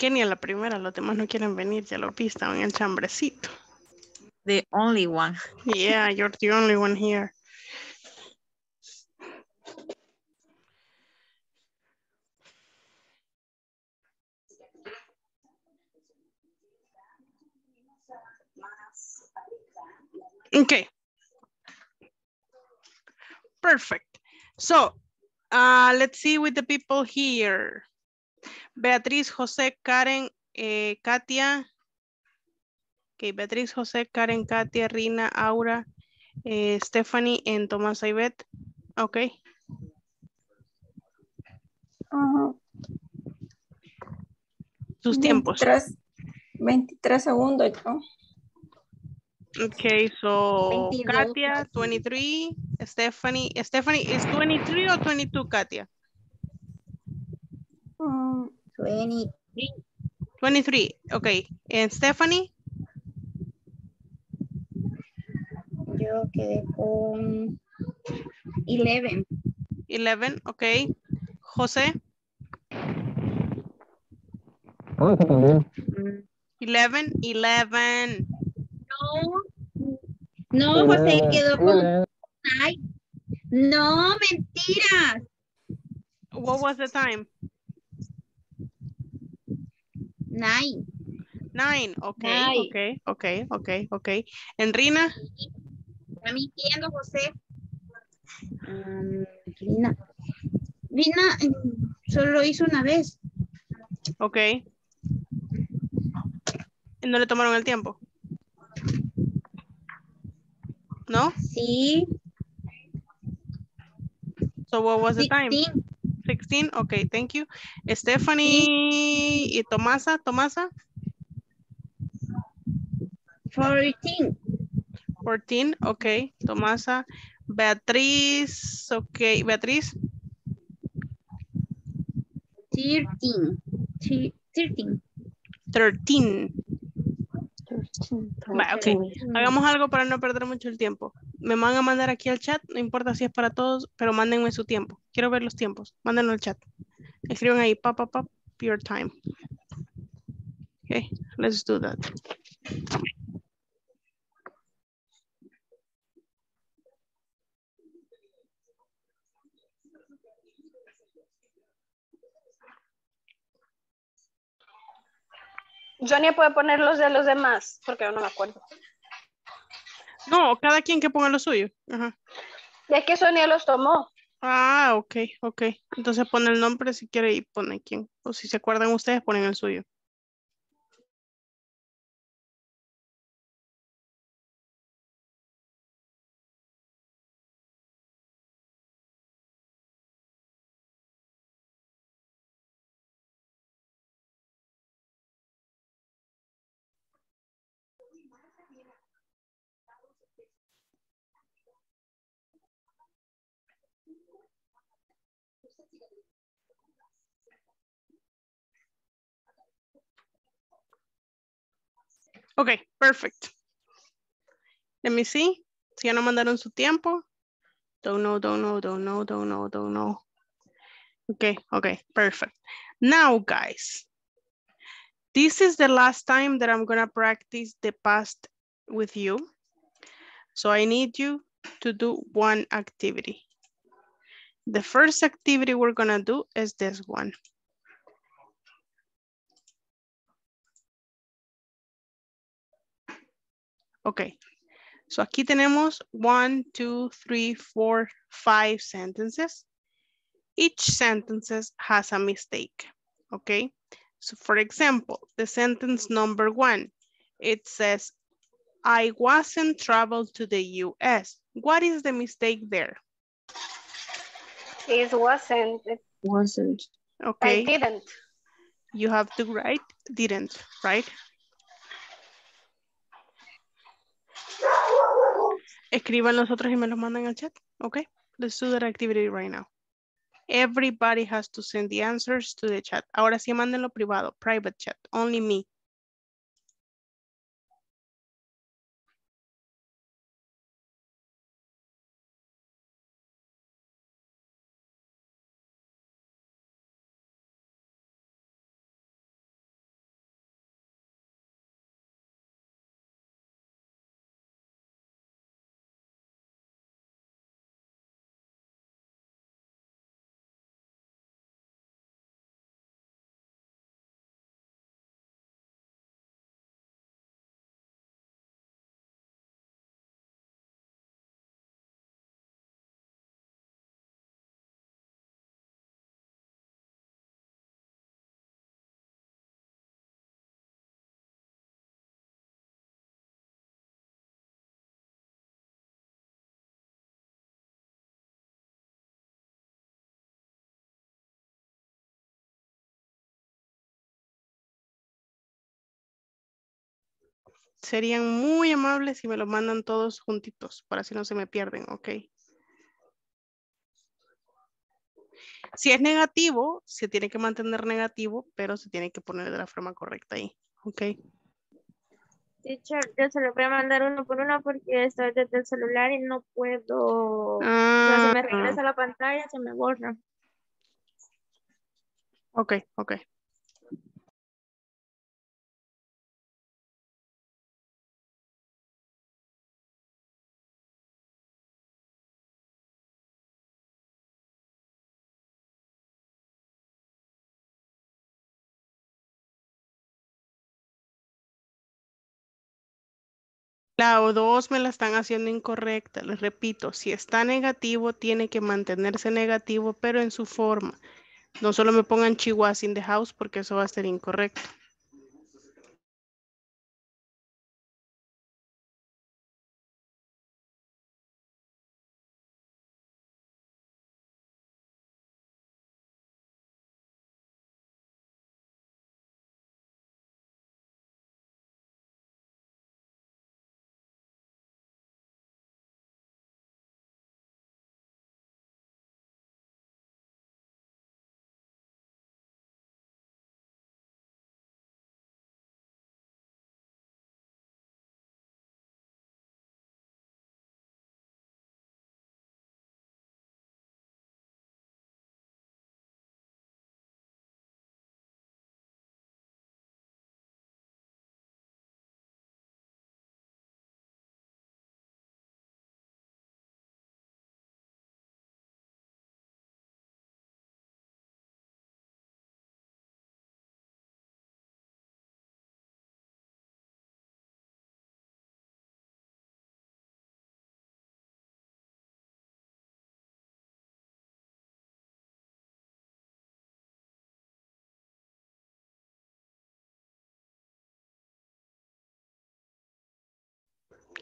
Speaker 1: Kenny a la primera, los demás no quieren venir, ya lo vi, estaban en el chambrecito.
Speaker 5: The only one.
Speaker 1: Yeah, you're the only one here. Okay. Perfect. So, uh, let's see with the people here. Beatriz, José, Karen, eh, Katia. Okay, Beatriz, José, Karen, Katia, Rina, Aura, eh, Stephanie, and Tomás Ivette. Okay.
Speaker 11: Ajá.
Speaker 1: Sus tiempos.
Speaker 11: 23, 23 segundos, ¿no?
Speaker 1: Okay, so
Speaker 4: 22.
Speaker 1: Katia, 23, Stephanie, Stephanie, is 23 or 22, Katia?
Speaker 11: Mm,
Speaker 4: 23.
Speaker 1: 23, okay. And Stephanie?
Speaker 4: Yo quedé con 11.
Speaker 1: 11, okay. José,
Speaker 7: Once también.
Speaker 1: 11, 11.
Speaker 4: No, no, José quedó con
Speaker 7: eleven.
Speaker 4: Ay, No, mentiras.
Speaker 1: What was the time?
Speaker 4: Nine.
Speaker 1: Nine, okay,
Speaker 4: Nine.
Speaker 1: okay, okay, okay, okay. And Rina?
Speaker 4: Está mintiendo, José. Um, Lina. Lina mm, solo hizo una vez.
Speaker 1: Okay. ¿Y no le tomaron el tiempo? ¿No?
Speaker 4: Sí.
Speaker 1: So what was the time?
Speaker 4: 16.
Speaker 1: 16, okay, thank you. Stephanie y Tomasa, Tomasa,
Speaker 4: 14.
Speaker 1: 14, okay. Tomasa, Beatriz, okay, Beatriz,
Speaker 4: 13. Thi- 13.
Speaker 1: 13. Va, ok.
Speaker 11: Mm.
Speaker 1: Hagamos algo para no perder mucho el tiempo. Me van a mandar aquí al chat, no importa si es para todos, pero mándenme su tiempo. Quiero ver los tiempos. Mándenlo al chat. Escriban ahí, pap, pap, pap, your time. Okay, let's do that.
Speaker 2: Johnny puede poner los de los demás, porque yo no me acuerdo.
Speaker 1: No, cada quien que ponga lo suyo. Ajá.
Speaker 2: Es que Sonia los tomó.
Speaker 1: Ah, ok, ok. Entonces pone el nombre si quiere y pone quién. O si se acuerdan ustedes, ponen el suyo. Ok, perfect. Let me see. Si ya no mandaron su tiempo. Don't know, don't know, don't know, don't know, don't know. Okay, okay, perfect. Now, guys, this is the last time that I'm gonna practice the past with you. So I need you to do one activity. The first activity we're gonna do is this one. Okay, so aquí tenemos one, two, three, four, five sentences. Each sentences has a mistake, okay? So for example, the sentence number one, it says, I wasn't traveled to the US. What is the mistake there?
Speaker 2: It wasn't. It,
Speaker 4: Wasn't.
Speaker 1: Okay,
Speaker 2: I didn't.
Speaker 1: you have to write didn't, right? Escriban los otros y me los mandan al chat. Okay, let's do that activity right now. Everybody has to send the answers to the chat. Ahora sí, mándenlo privado, private chat, only me. Serían muy amables si me lo mandan todos juntitos, para así no se me pierden, ¿ok? Si es negativo, se tiene que mantener negativo, pero se tiene que poner de la forma correcta ahí, ¿ok?
Speaker 4: Teacher, yo se lo voy a mandar uno por uno porque estoy desde el celular y no puedo. O sea, se me
Speaker 1: Ah,
Speaker 4: regresa la pantalla, se me borra.
Speaker 1: ok, ok. La O2 me la están haciendo incorrecta. Les repito, si está negativo, tiene que mantenerse negativo, pero en su forma. No solo me pongan chihuahua in the house porque eso va a ser incorrecto.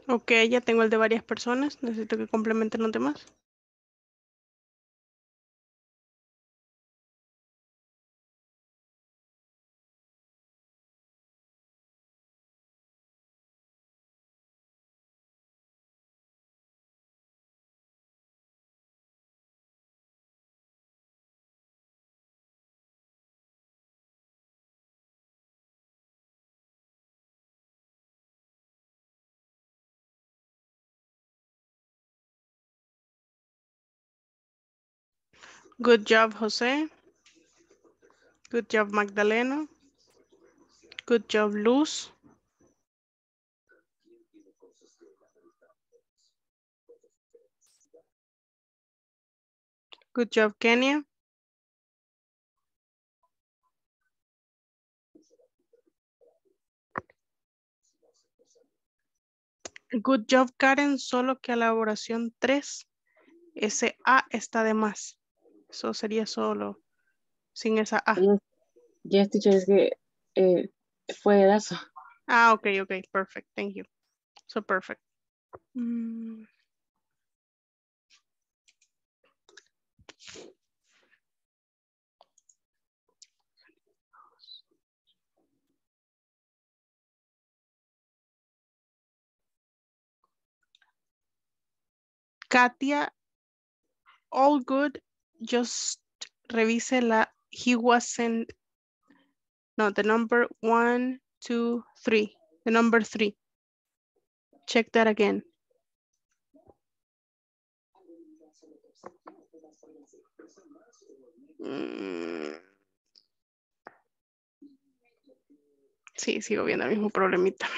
Speaker 1: Ok, ya tengo el de varias personas. Necesito que complementen los demás. Good job, Jose. Good job, Magdalena. Good job, Luz. Good job, Kenya. Good job, Karen, solo que a la oración 3, ese A está de más. Eso sería solo sin esa A.
Speaker 11: Yes, teacher, es que eh, fue eso.
Speaker 1: Ah, ok, ok, perfect, thank you. So perfect. Mm. Katia, all good, just revise la, he wasn't, no, the number one, two, three, the number three. Check that again. Mm. Sí, sigo viendo el mismo problemita.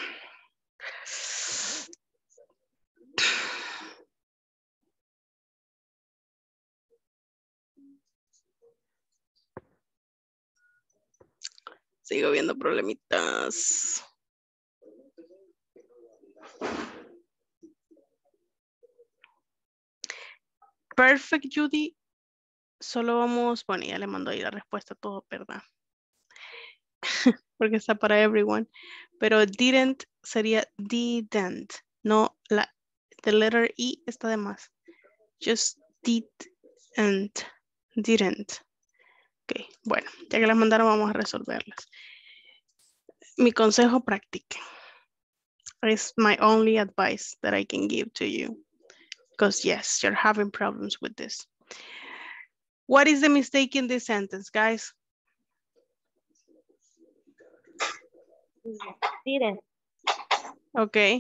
Speaker 1: Sigo viendo problemitas. Perfect, Judy. Solo vamos, bueno, ya le mando ahí la respuesta a todo, ¿verdad? Porque está para everyone. Pero didn't sería didn't. No, la the letter E está de más. Just didn't. Didn't. Bueno, ya que las mandaron, vamos a resolverlas. Mi consejo, practiquen. It's my only advice that I can give to you. Because yes, you're having problems with this. What is the mistake in this sentence, guys?
Speaker 4: Didn't.
Speaker 1: Okay.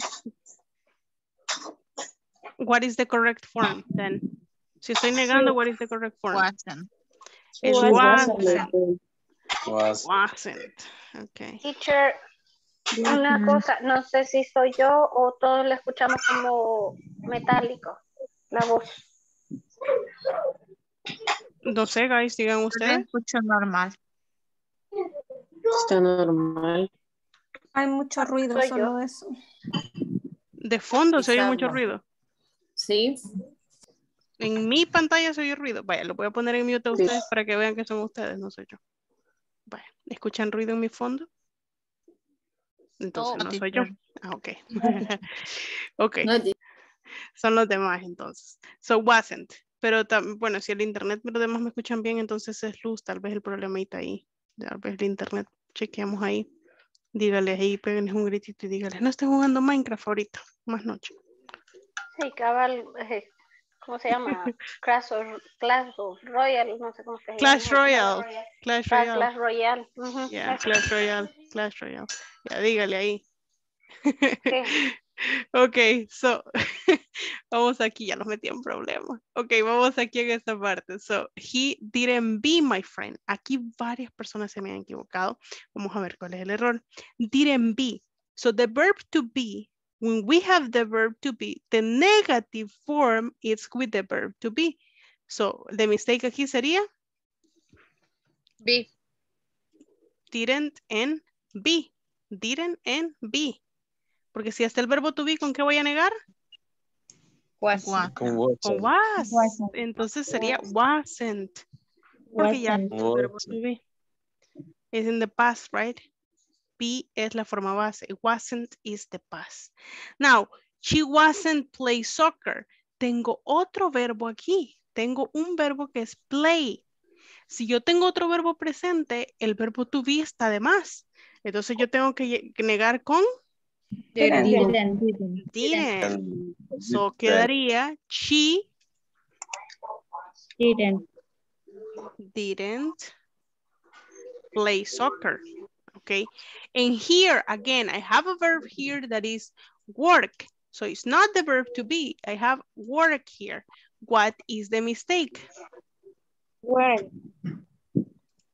Speaker 1: What is the correct form then? Si estoy negando, what is the correct form?
Speaker 5: Wasn't.
Speaker 1: It
Speaker 4: Wasn't.
Speaker 1: wasn't.
Speaker 10: Was.
Speaker 1: Wasn't. Okay.
Speaker 2: Teacher, una cosa, no sé si soy yo o todos le escuchamos como metálico, la voz.
Speaker 1: No sé, guys, digan
Speaker 5: Yo
Speaker 1: ustedes.
Speaker 5: escucho normal.
Speaker 3: Está normal.
Speaker 16: Hay mucho ruido,
Speaker 2: Soy
Speaker 16: solo
Speaker 2: yo.
Speaker 16: eso.
Speaker 1: De fondo se oye mucho ruido.
Speaker 3: Sí.
Speaker 1: En mi pantalla se oye ruido. Vaya, lo voy a poner en mute a
Speaker 3: Sí.
Speaker 1: ustedes para que vean que son ustedes, no soy yo. Vaya, ¿escuchan ruido en mi fondo? Entonces
Speaker 5: No,
Speaker 1: no, soy yo. Ah, ok. ok, son los demás entonces. So wasn't. Pero bueno, si el internet los demás me escuchan bien, entonces es luz, tal vez el problemita ahí. Tal vez el internet, chequeamos ahí. Dígale ahí, péguenles un gritito y dígales, no estoy jugando Minecraft ahorita, más noche.
Speaker 2: Sí, cabal, eh, ¿cómo se llama? Clash of, Clash of Royale, no sé cómo se llama.
Speaker 1: Clash Royale. Clash Royale.
Speaker 2: Clash Royale.
Speaker 1: Yeah. Clash Royale, Clash Royale. Ya, dígale ahí.
Speaker 2: Sí.
Speaker 1: ok, so, vamos aquí, ya los metí en problemas. Ok, vamos aquí en esta parte. So, he didn't be my friend. Aquí varias personas se me han equivocado. Vamos a ver cuál es el error. Didn't be. So, the verb to be, when we have the verb to be, the negative form is with the verb to be. So, the mistake aquí sería
Speaker 5: Be.
Speaker 1: didn't and be. Didn't and be. Porque si está el verbo to be, ¿con qué voy a negar?
Speaker 5: Was.
Speaker 10: Con
Speaker 1: Con was.
Speaker 16: Wasn't.
Speaker 1: Entonces sería wasn't. Porque ya
Speaker 16: Wasn't.
Speaker 1: es el verbo to be. Es in the past, right? Be es la forma base. Wasn't is the past. Now, she wasn't play soccer. Tengo otro verbo aquí. Tengo un verbo que es play. Si yo tengo otro verbo presente, el verbo to be está de más. Entonces yo tengo que negar con
Speaker 16: Didn't.
Speaker 8: Didn't.
Speaker 1: So quedaría she
Speaker 8: Didn't.
Speaker 1: didn't play soccer. Okay. And here again, I have a verb here that is work. So it's not the verb to be. I have work here. What is the mistake?
Speaker 4: Weren't.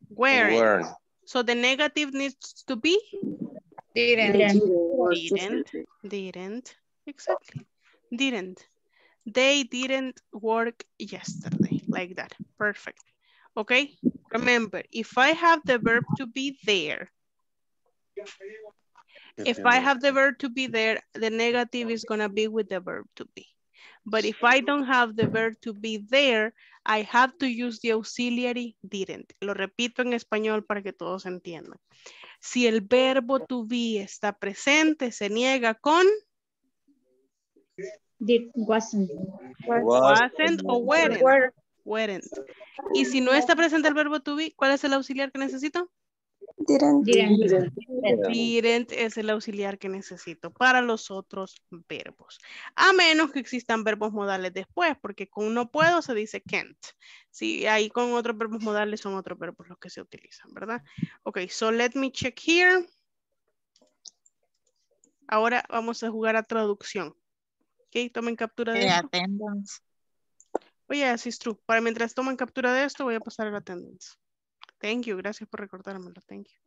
Speaker 1: Where? So the negative needs to be
Speaker 5: Didn't.
Speaker 8: Didn't.
Speaker 1: didn't, didn't, exactly, didn't. They didn't work yesterday, like that, perfect. Okay, remember, if I have the verb to be there, if I have the verb to be there, the negative is gonna be with the verb to be. But if I don't have the verb to be there, I have to use the auxiliary didn't. Lo repito en español para que todos entiendan. Si el verbo to be está presente, se niega con
Speaker 8: Did. Wasn't.
Speaker 1: wasn't o weren't.
Speaker 4: Were.
Speaker 1: weren't. Y si no está presente el verbo to be, ¿cuál es el auxiliar que necesito?
Speaker 16: Didn't.
Speaker 8: Didn't.
Speaker 1: Didn't es el auxiliar que necesito para los otros verbos. A menos que existan verbos modales después, porque con no puedo se dice can't. Si ahí con otros verbos modales son otros verbos los que se utilizan, ¿verdad? Ok, so let me check here. Ahora vamos a jugar a traducción. Ok, tomen captura de
Speaker 5: The
Speaker 1: esto.
Speaker 5: attendance.
Speaker 1: Oye, así es true. Para mientras toman captura de esto, voy a pasar a la attendance. Thank you. Gracias por recordármelo. Thank you.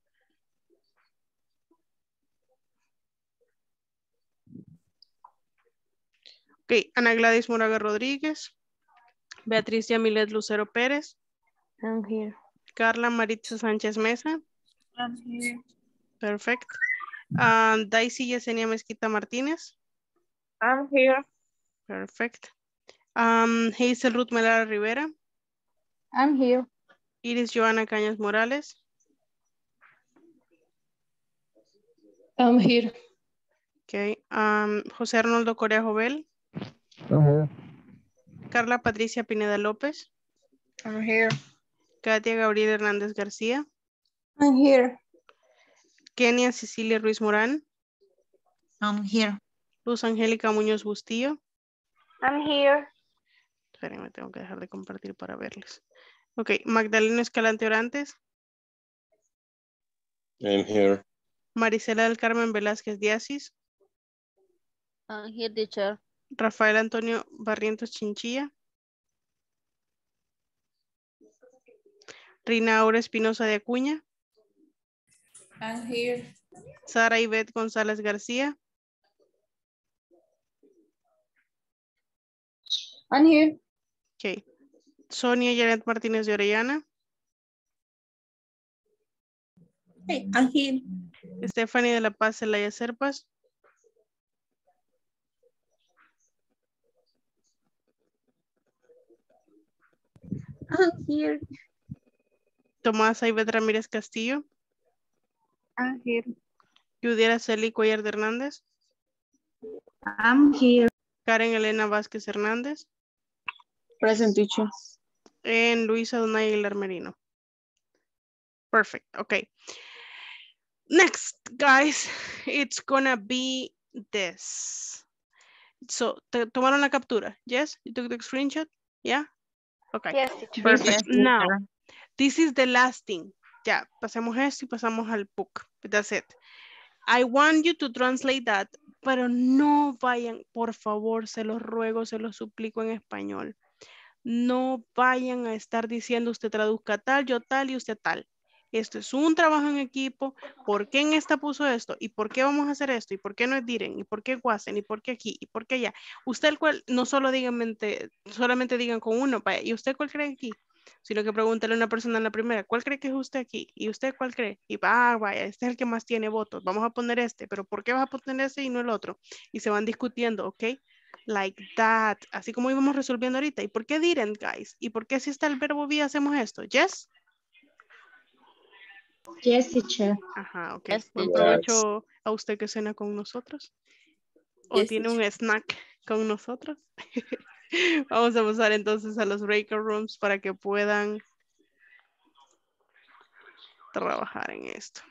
Speaker 1: Ok, Ana Gladys Moraga Rodríguez. Beatriz Yamilet Lucero Pérez.
Speaker 11: I'm here.
Speaker 1: Carla Maritza Sánchez Mesa. Perfect. Um, Daisy Yesenia Mezquita Martínez.
Speaker 4: I'm here.
Speaker 1: Perfect. Um, Hazel Ruth Melara Rivera.
Speaker 8: I'm here.
Speaker 1: Iris Joana Cañas Morales.
Speaker 12: I'm here.
Speaker 1: Okay. Um, José Arnoldo Corea Jovel.
Speaker 7: I'm here.
Speaker 1: Carla Patricia Pineda López.
Speaker 5: I'm here.
Speaker 1: Katia Gabriel Hernández García.
Speaker 16: I'm here.
Speaker 1: Kenia Cecilia Ruiz Morán.
Speaker 5: I'm here.
Speaker 1: Luz Angélica Muñoz Bustillo.
Speaker 2: I'm here.
Speaker 1: Espérenme, tengo que dejar de compartir para verles. Ok, Magdalena Escalante Orantes.
Speaker 10: I'm here.
Speaker 1: Marisela del Carmen Velázquez Diasis.
Speaker 9: I'm here, teacher.
Speaker 1: Rafael Antonio Barrientos Chinchilla. Rina Aura Espinosa de Acuña.
Speaker 3: I'm here.
Speaker 1: Sara Ivette González García.
Speaker 8: I'm here.
Speaker 1: Ok. Sonia Janet Martínez de Orellana.
Speaker 3: Hey, I'm here.
Speaker 1: Stephanie de la Paz Celaya Serpas.
Speaker 16: I'm here.
Speaker 1: Tomás Ivette Ramírez Castillo.
Speaker 8: I'm here.
Speaker 1: Judy Araceli Cuellar de Hernández.
Speaker 8: I'm here.
Speaker 1: Karen Elena Vázquez Hernández.
Speaker 8: Present teacher.
Speaker 1: En Luisa Donay Aguilar Merino. Perfect. Okay. Next, guys, it's gonna be this. So, ¿te tomaron la captura? Yes? You took the screenshot? Yeah? Okay.
Speaker 2: Yes.
Speaker 1: Perfect. Now, this is the last thing. Ya, pasemos esto y pasamos al book. That's it. I want you to translate that, pero no vayan, por favor, se los ruego, se los suplico en español. No vayan a estar diciendo usted traduzca tal, yo tal y usted tal. Esto es un trabajo en equipo. ¿Por qué en esta puso esto? ¿Y por qué vamos a hacer esto? ¿Y por qué no es Diren? ¿Y por qué Guasen? ¿Y por qué aquí? ¿Y por qué allá? Usted el cual, no solo digan, mente- solamente digan con uno, vaya, ¿y usted cuál cree aquí? Sino que pregúntale a una persona en la primera, ¿cuál cree que es usted aquí? ¿Y usted cuál cree? Y va, ah, vaya, este es el que más tiene votos, vamos a poner este, pero ¿por qué vas a poner ese y no el otro? Y se van discutiendo, ¿ok? Like that, así como íbamos resolviendo ahorita. ¿Y por qué didn't, guys? ¿Y por qué si está el verbo be hacemos esto? ¿Yes?
Speaker 8: Yes, teacher.
Speaker 1: Ajá, ok.
Speaker 9: Yes,
Speaker 1: Buen
Speaker 9: teacher.
Speaker 1: provecho a usted que cena con nosotros. O
Speaker 3: Yes,
Speaker 1: tiene un snack con nosotros. Vamos a pasar entonces a los breaker rooms para que puedan trabajar en esto.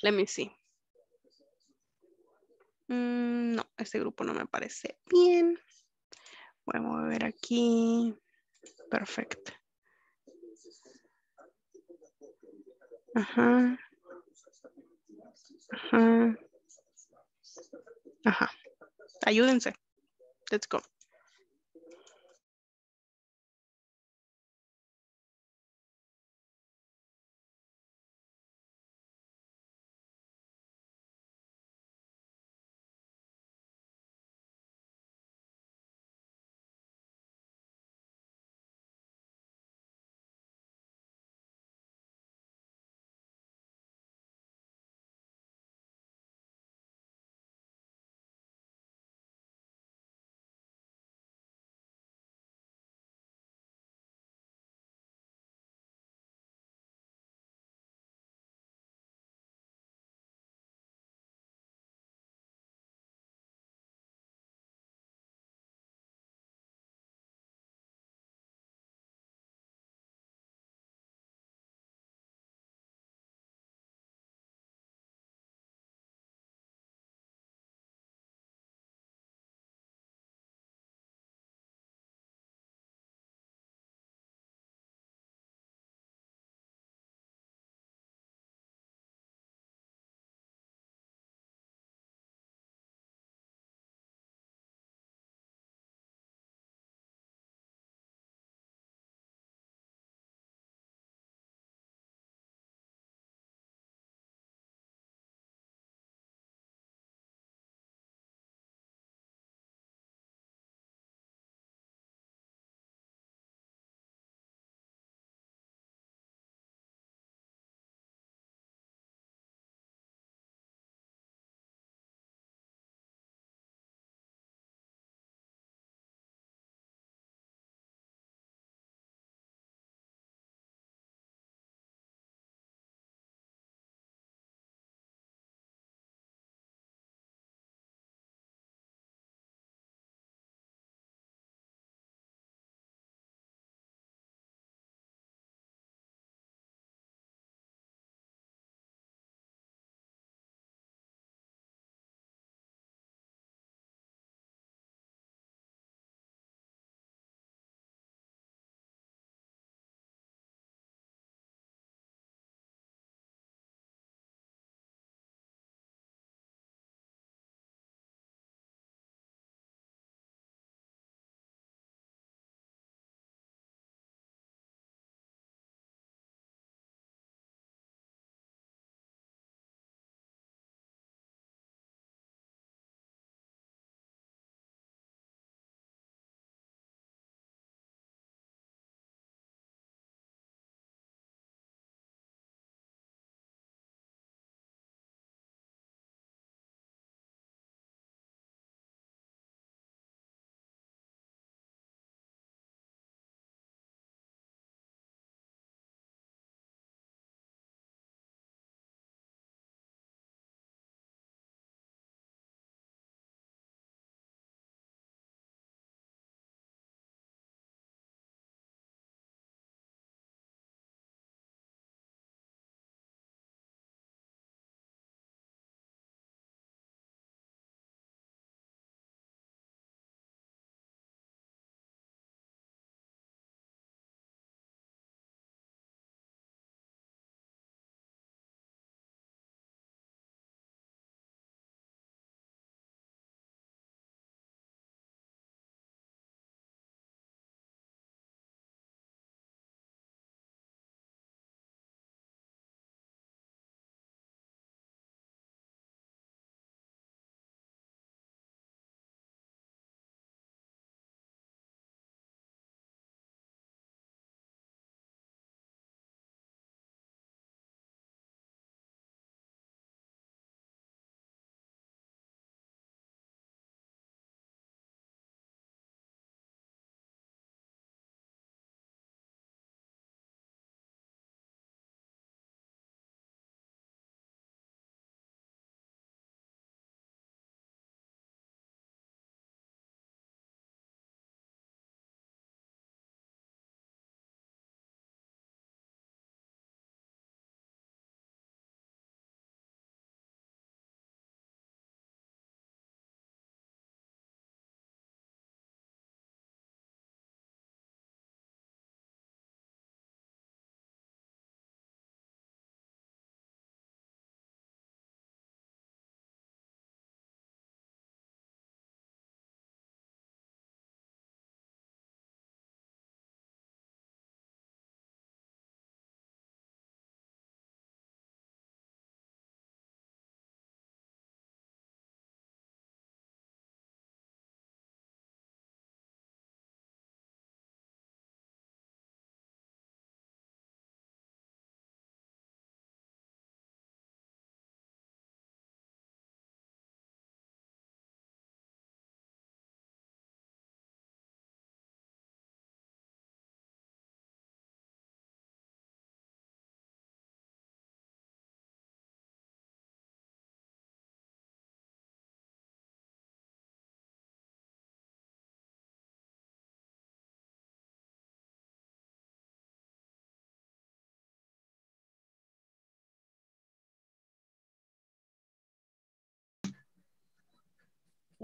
Speaker 1: Let me see. Mm, no, este grupo no me parece bien. Voy a mover aquí. Perfecto. Ajá. Ajá. Ajá. Ayúdense. Let's go.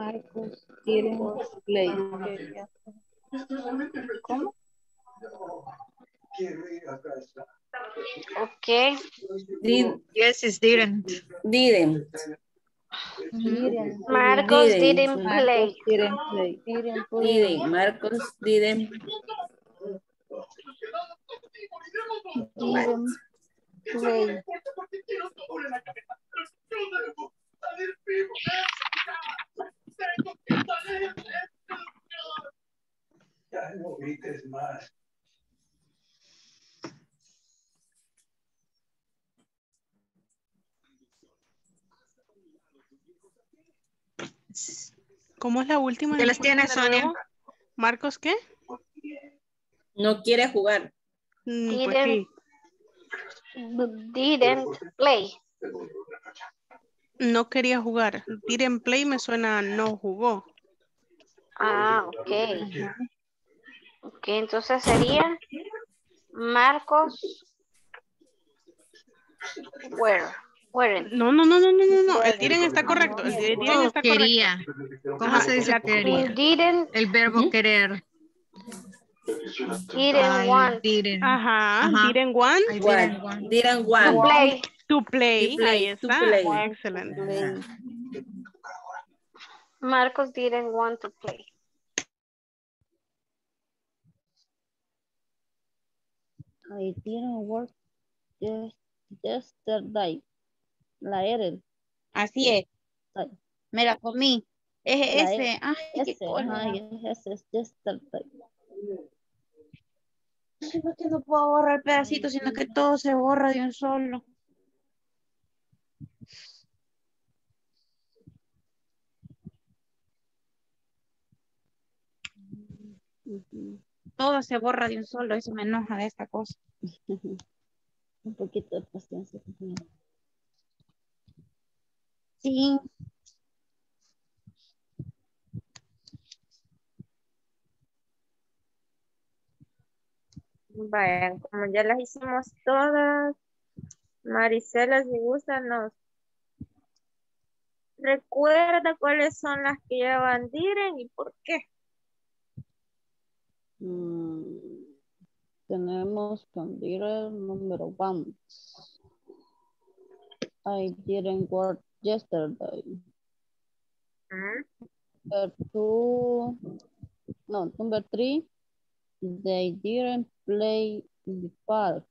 Speaker 4: Marcos didn't play.
Speaker 11: ¿Cómo?
Speaker 2: Okay.
Speaker 3: Did,
Speaker 6: Yes, it's didn't.
Speaker 3: didn't.
Speaker 4: Didn't
Speaker 2: Marcos
Speaker 3: Didn't.
Speaker 2: didn't play.
Speaker 4: didn't play. Didn't play.
Speaker 3: Didn't. Marcos didn't.
Speaker 4: Didn't play.
Speaker 1: ¿Cómo es la última?
Speaker 6: ¿Qué les tiene, Sonia?
Speaker 1: nuevo? ¿Marcos qué?
Speaker 3: No quiere jugar.
Speaker 1: Mm, ¿por
Speaker 2: Didn't. Didn't play.
Speaker 1: No quería jugar. Didn't play me suena a no jugó.
Speaker 2: Ah, ok. Ok, entonces sería Marcos were. Weren't.
Speaker 1: No, no, no, no, no, no, no. El didn't está correcto. El didn't
Speaker 6: Oh,
Speaker 1: está
Speaker 6: quería. ¿Cómo se dice quería?
Speaker 2: Didn't,
Speaker 6: El verbo querer.
Speaker 2: didn't
Speaker 6: I
Speaker 2: want
Speaker 6: didn't.
Speaker 1: Ajá.
Speaker 6: Ajá.
Speaker 1: Didn't want
Speaker 6: I
Speaker 3: One.
Speaker 6: didn't want.
Speaker 3: Didn't want.
Speaker 1: to play.
Speaker 3: To play,
Speaker 1: Ahí
Speaker 3: to
Speaker 1: está.
Speaker 3: play.
Speaker 1: Excelente.
Speaker 2: Marcos didn't want to play.
Speaker 16: I didn't work yes, yesterday. La R.
Speaker 4: Así es.
Speaker 16: Ay.
Speaker 4: Me la comí. Es ese. Ay, qué
Speaker 16: Ese,
Speaker 4: cosa.
Speaker 16: ajá, ese es yesterday.
Speaker 4: Ay, ¿por qué no puedo borrar el pedacito, sino que todo se borra de un solo? Todo se borra de un solo, eso me enoja de esta cosa.
Speaker 16: Un poquito de paciencia.
Speaker 4: Sí.
Speaker 10: Vayan, como ya las hicimos todas, Marisela, si gusta, nos recuerda cuáles son las que llevan Diren y por qué.
Speaker 16: Mm, tenemos candidate número one. I didn't work yesterday.
Speaker 10: ¿Mm?
Speaker 16: Number two, no, number three, they didn't play in the park.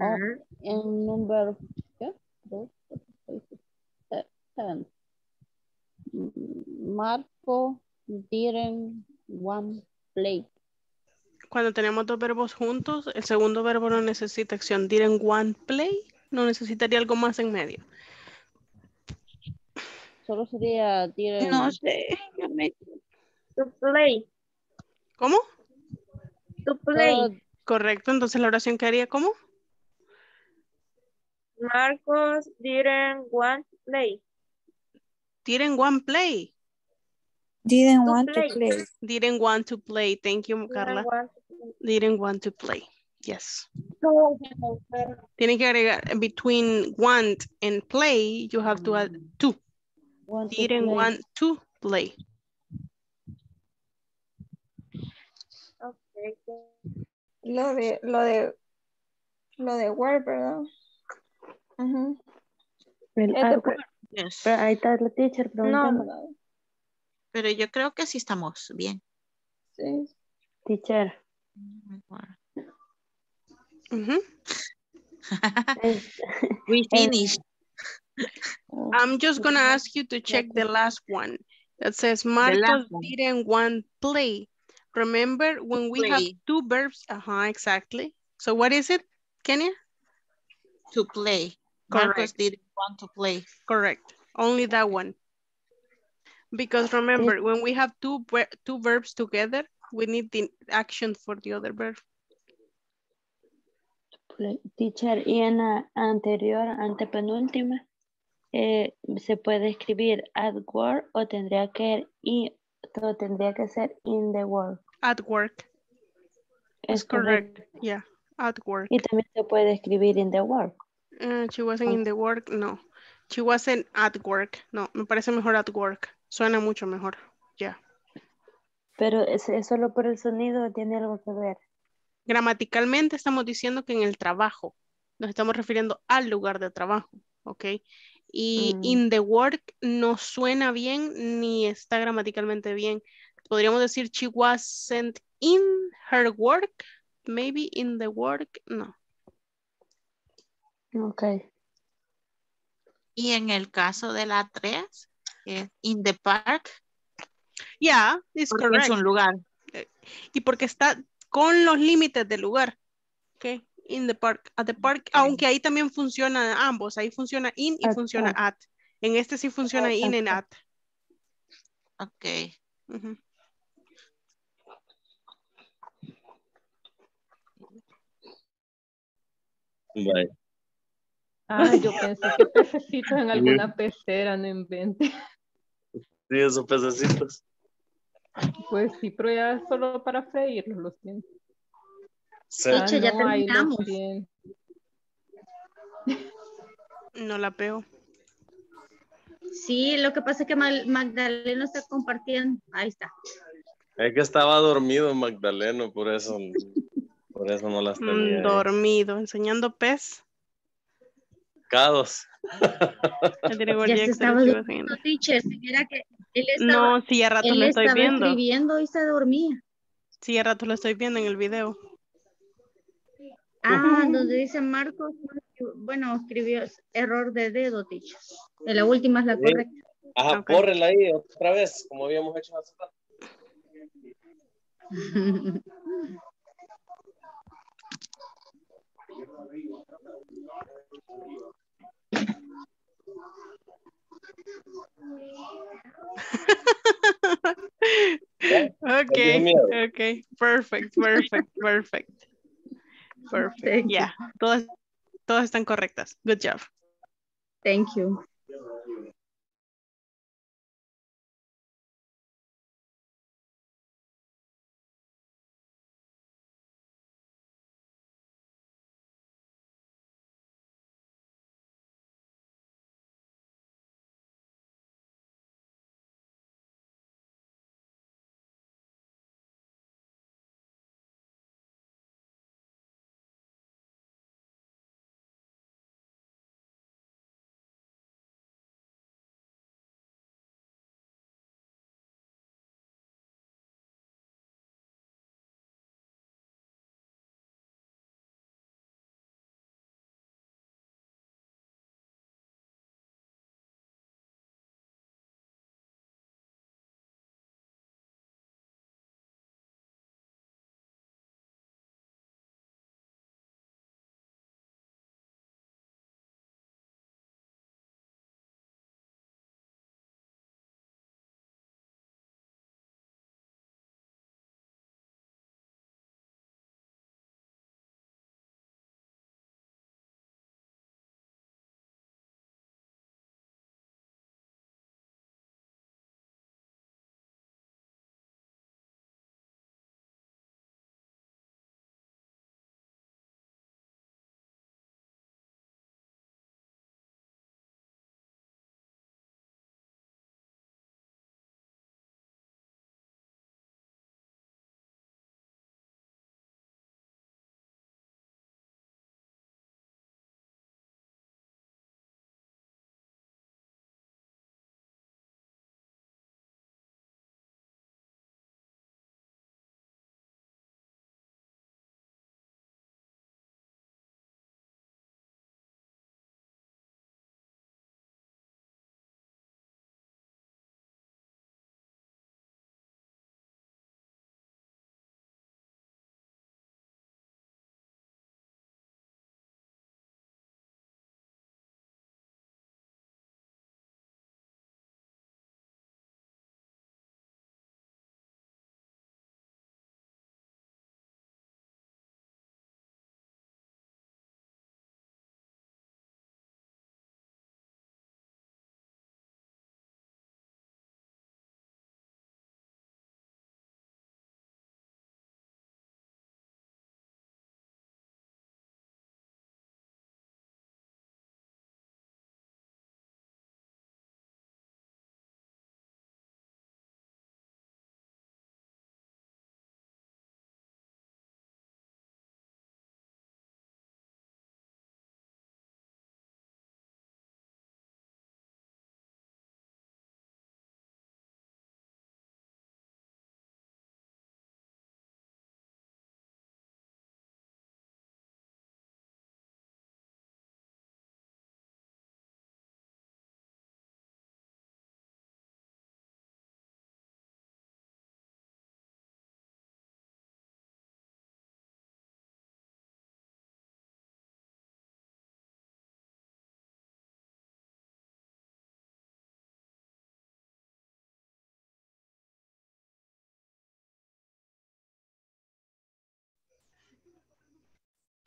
Speaker 16: Oh, and number, seven. Mm, Marco didn't want play.
Speaker 1: Cuando tenemos dos verbos juntos, el segundo verbo no necesita acción. Didn't want play. No necesitaría algo más en medio.
Speaker 16: Solo sería didn't.
Speaker 4: No sé.
Speaker 10: To play,
Speaker 1: ¿Cómo?
Speaker 10: to play.
Speaker 16: solo
Speaker 1: Correcto. Entonces la oración quedaría ¿cómo?
Speaker 10: Marcos didn't want to play.
Speaker 1: Didn't want play.
Speaker 4: Didn't
Speaker 10: To
Speaker 4: want
Speaker 10: play.
Speaker 4: to play.
Speaker 1: Didn't want to play. Thank you,
Speaker 10: Didn't
Speaker 1: Carla.
Speaker 10: want to play.
Speaker 1: Didn't want to play. Yes.
Speaker 10: No, no, no.
Speaker 1: Tiene que agregar between want and play, you have to add to.
Speaker 16: want
Speaker 1: Didn't
Speaker 16: play.
Speaker 1: want to play.
Speaker 10: Okay.
Speaker 8: Lo de, lo de, lo de Word, ¿verdad? Ujú.
Speaker 11: El-
Speaker 8: Es
Speaker 11: ah,
Speaker 6: Yes.
Speaker 11: pero ahí está la teacher
Speaker 8: No,
Speaker 11: preguntando.
Speaker 8: no,
Speaker 6: Pero yo creo que sí estamos bien.
Speaker 8: sí.
Speaker 11: Teacher,
Speaker 1: Ujú.
Speaker 11: es-
Speaker 6: We finished.
Speaker 1: I'm just gonna ask you to check the last one. That says Marcos didn't want to play. Remember when we have two verbs? Uh-huh, exactly. So what is it, Kenya?
Speaker 6: To play. Marcos didn't want to play.
Speaker 1: Correct. Only that one. Because remember, when we have two two verbs together, we need the action for the other verb.
Speaker 11: teacher, y en la anterior, antepenúltima, eh, se puede escribir at work o tendría que y o tendría que ser in the work.
Speaker 1: At work.
Speaker 11: Es
Speaker 1: That's correct. Yeah, at work.
Speaker 11: Y también se puede escribir in the work.
Speaker 1: Uh, she wasn't in the work. No. She wasn't at work. No, me parece mejor at work. Suena mucho mejor. Ya.
Speaker 11: Pero es, es solo por el sonido, tiene algo que ver.
Speaker 1: Gramaticalmente estamos diciendo que en el trabajo. Nos estamos refiriendo al lugar de trabajo. ¿Ok? Y
Speaker 11: Mm.
Speaker 1: in the work no suena bien ni está gramaticalmente bien. Podríamos decir she wasn't in her work. Maybe in the work. No.
Speaker 11: Ok.
Speaker 5: Y en el caso de la 3, es in the park,
Speaker 1: Yeah, it's
Speaker 5: porque
Speaker 1: correct.
Speaker 5: es un lugar.
Speaker 1: y porque está con los límites del lugar. ¿ok? In the park, at the park, aunque ahí también funciona ambos, ahí funciona in y
Speaker 11: At
Speaker 1: funciona
Speaker 11: park.
Speaker 1: at. En este sí funciona in and at.
Speaker 5: Ok.
Speaker 1: Ujú.
Speaker 17: Bye.
Speaker 12: Ah, yo pensé que pececitos en alguna pecera, no invente.
Speaker 17: Sí, esos pececitos.
Speaker 12: Pues sí, pero ya es solo para freírlos, lo siento.
Speaker 17: Sí.
Speaker 12: Ah,
Speaker 9: ya
Speaker 12: no,
Speaker 9: terminamos.
Speaker 1: No la veo.
Speaker 9: Sí, lo que pasa es que Magdalena está compartiendo. Ahí está.
Speaker 17: Es que estaba dormido Magdaleno, por eso, por eso no las
Speaker 1: Mm,
Speaker 17: tenía. ahí.
Speaker 1: dormido, enseñando pez.
Speaker 17: Cados.
Speaker 1: Ya
Speaker 9: se estaba durmiendo, teacher. Si viera que él estaba,
Speaker 1: No, sí, ya rato lo estoy
Speaker 9: estaba
Speaker 1: viendo.
Speaker 9: escribiendo y se dormía.
Speaker 1: Sí, ya rato lo estoy viendo en el video.
Speaker 9: Ah, donde dice Marcos, bueno, escribió error de dedo, teacher. En la última es la
Speaker 17: Sí.
Speaker 9: correcta.
Speaker 17: Ajá,
Speaker 1: Ok.
Speaker 17: bórrela ahí otra vez, como habíamos hecho hace rato.
Speaker 1: Okay, okay, perfect, perfect, perfect. Perfect.
Speaker 9: Thank you.
Speaker 1: Yeah, todas, todas están correctas. Good job.
Speaker 9: Thank you.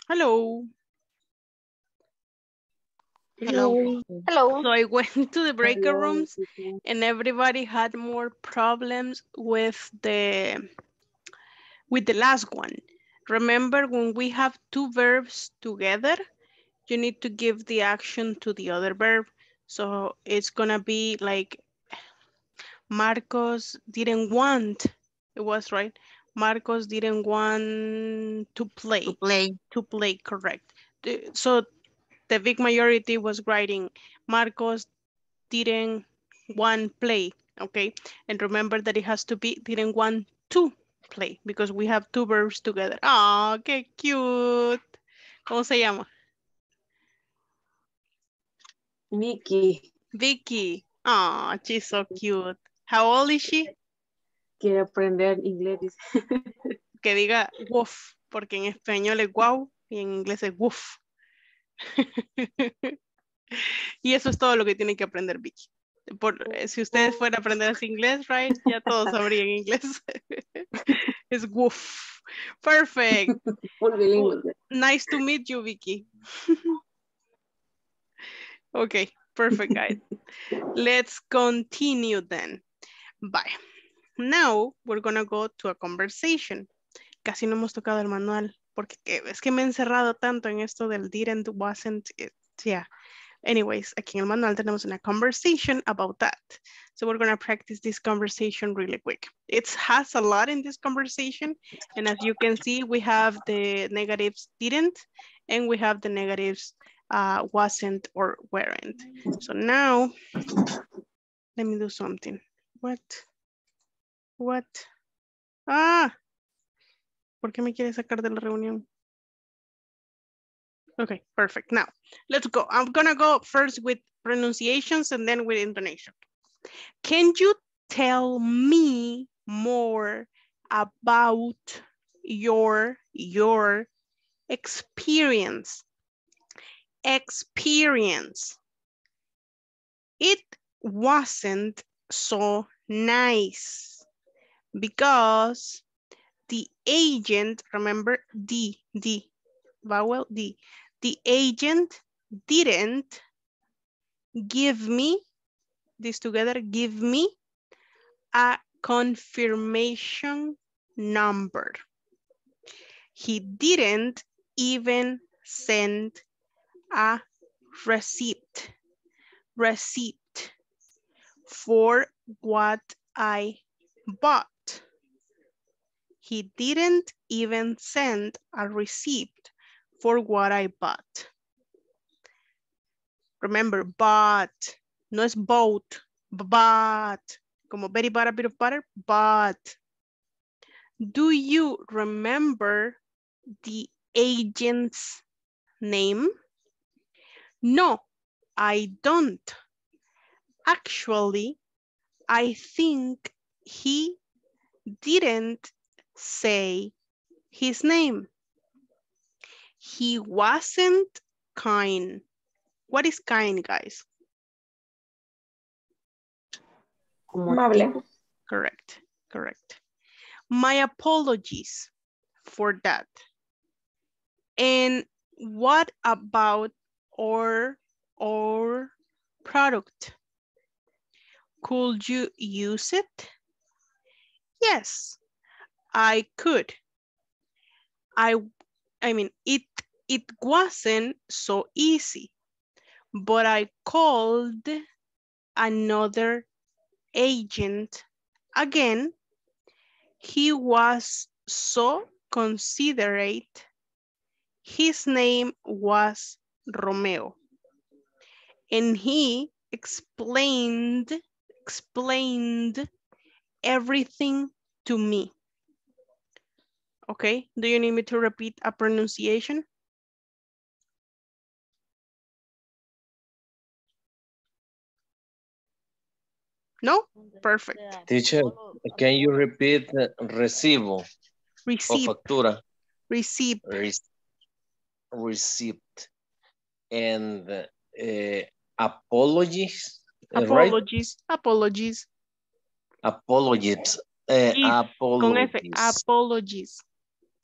Speaker 1: Hello. Hello.
Speaker 2: Hello.
Speaker 1: So I went to the breakout rooms and everybody had more problems with the with the last one. Remember when we have two verbs together, you need to give the action to the other verb. So it's gonna be like Marcos didn't want, it was right. Marcos didn't want to play. To
Speaker 5: play.
Speaker 1: To play, correct. So the big majority was writing Marcos didn't want play, okay? And remember that it has to be didn't want to play because we have two verbs together. Oh, qué cute. ¿Cómo se llama?
Speaker 18: Vicky
Speaker 1: Vicky. Oh, she's so cute. How old is she?
Speaker 18: Quiere aprender inglés.
Speaker 1: Que diga woof, porque en español es wow y en inglés es woof. y eso es todo lo que tiene que aprender Vicky. Por, eh, si ustedes fueran a aprender así inglés, right, ya todos sabrían inglés. es woof. Perfect. Nice to meet you, Vicky. okay, perfect, guys. Let's continue then. Bye. Now we're gonna go to a conversation. Casi no hemos tocado el manual porque es que me he encerrado tanto en esto del didn't, wasn't, it, yeah. Anyways, aquí en el manual tenemos una conversation about that. So we're gonna practice this conversation really quick. It has a lot in this conversation. And as you can see, we have the negatives didn't, and we have the negatives uh, wasn't or weren't. So now, let me do something. What? What? Ah, ¿por qué me quiere sacar de la reunión? Okay, perfect. Now, let's go. I'm gonna go first with pronunciations and then with intonation. Can you tell me more about your, your experience? Experience. It wasn't so nice because the agent, remember D, D, vowel D, the agent didn't give me, this together, give me a confirmation number. He didn't even send a receipt, receipt for what I bought. He didn't even send a receipt for what I bought. Remember, bought, no es bought, bought, como Betty bought a bit of butter, but. Do you remember the agent's name? No, I don't. Actually, I think he didn't say his name. He wasn't kind. What is kind, guys?
Speaker 8: Amable.
Speaker 1: Correct, correct. My apologies for that. And what about our, our product? Could you use it? Yes, I could. I, I mean, it, it wasn't so easy, but I called another agent again. He was so considerate. His name was Romeo. And he explained, explained everything to me. Okay, do you need me to repeat a pronunciation? No? Perfect.
Speaker 17: Teacher, can you repeat recibo o
Speaker 1: Receipt,
Speaker 17: factura?
Speaker 1: receipt,
Speaker 17: Re- receipt. And uh, apologies, uh, right?
Speaker 1: apologies, apologies.
Speaker 17: Apologies. Uh,
Speaker 1: If, con F,
Speaker 17: apologies.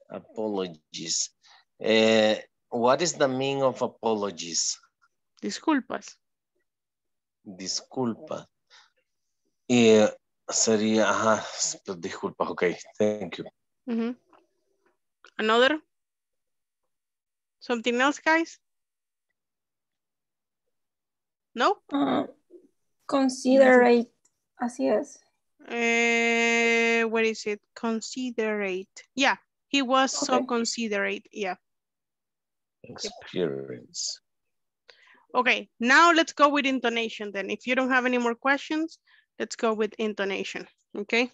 Speaker 1: Apologies.
Speaker 17: Apologies. Uh, What is the meaning of apologies?
Speaker 1: Disculpas.
Speaker 17: Disculpa. Y sería, ajá, pues, disculpas, ok, thank you.
Speaker 1: Mhm. Another? Something else, guys? No?
Speaker 8: Ah, considerate. Así es.
Speaker 1: Eh, where is it? Considerate. Yeah, he was so considerate. Yeah.
Speaker 17: Experience.
Speaker 1: Okay, now let's go with intonation then. If you don't have any more questions, let's go with intonation, okay?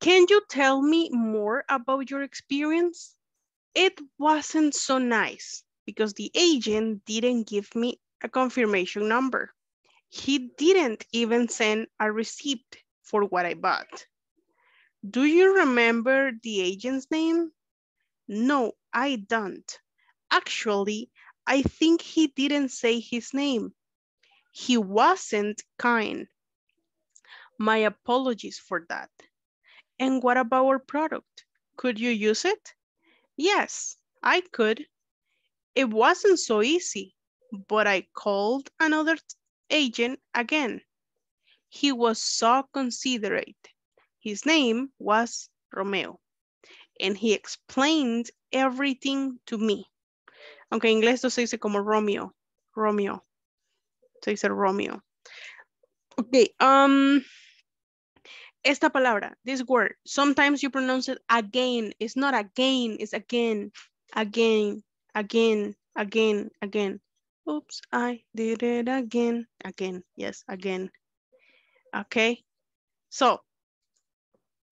Speaker 1: Can you tell me more about your experience? It wasn't so nice because the agent didn't give me a confirmation number. He didn't even send a receipt for what I bought. Do you remember the agent's name? No, I don't. Actually, I think he didn't say his name. He wasn't kind. My apologies for that. And what about our product? Could you use it? Yes, I could. It wasn't so easy, but I called another agent again. He was so considerate. His name was Romeo, and he explained everything to me. Aunque en inglés esto se dice como Romeo, Romeo. Se dice Romeo. Ok, um, esta palabra, this word, sometimes you pronounce it again. It's not again, it's again, again, again, again, again. Oops, I did it again, again, yes, again. Okay, so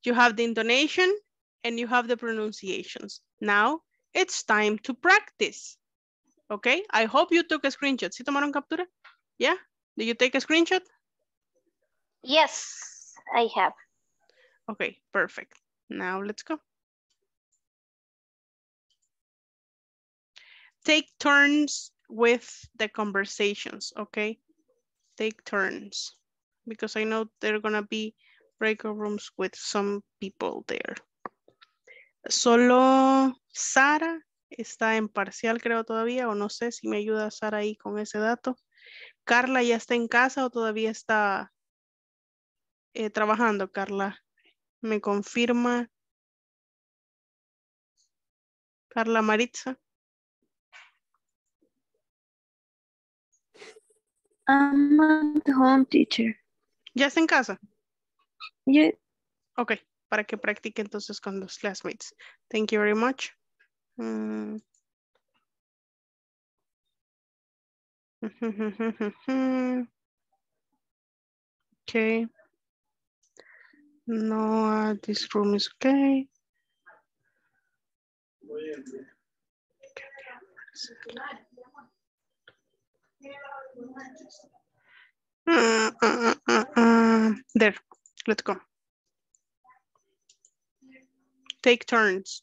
Speaker 1: you have the intonation and you have the pronunciations. Now it's time to practice. Okay, I hope you took a screenshot. ¿Sí tomaron captura? Yeah, did you take a screenshot?
Speaker 2: Yes, I have.
Speaker 1: Okay, perfect. Now let's go. Take turns with the conversations, okay? Take turns because I know they're gonna be breakout rooms with some people there. Solo Sara está en parcial creo todavía o no sé si me ayuda Sara ahí con ese dato. Carla ya está en casa o todavía está eh, trabajando, Carla. Me confirma. Carla Maritza.
Speaker 11: I'm at home, teacher.
Speaker 1: ¿Ya está en casa?
Speaker 11: Yeah.
Speaker 1: Ok, para que practique entonces con los classmates. Thank you very much. Mm. Okay. No, uh, this room is okay. Uh, uh, There, let's go. Take turns.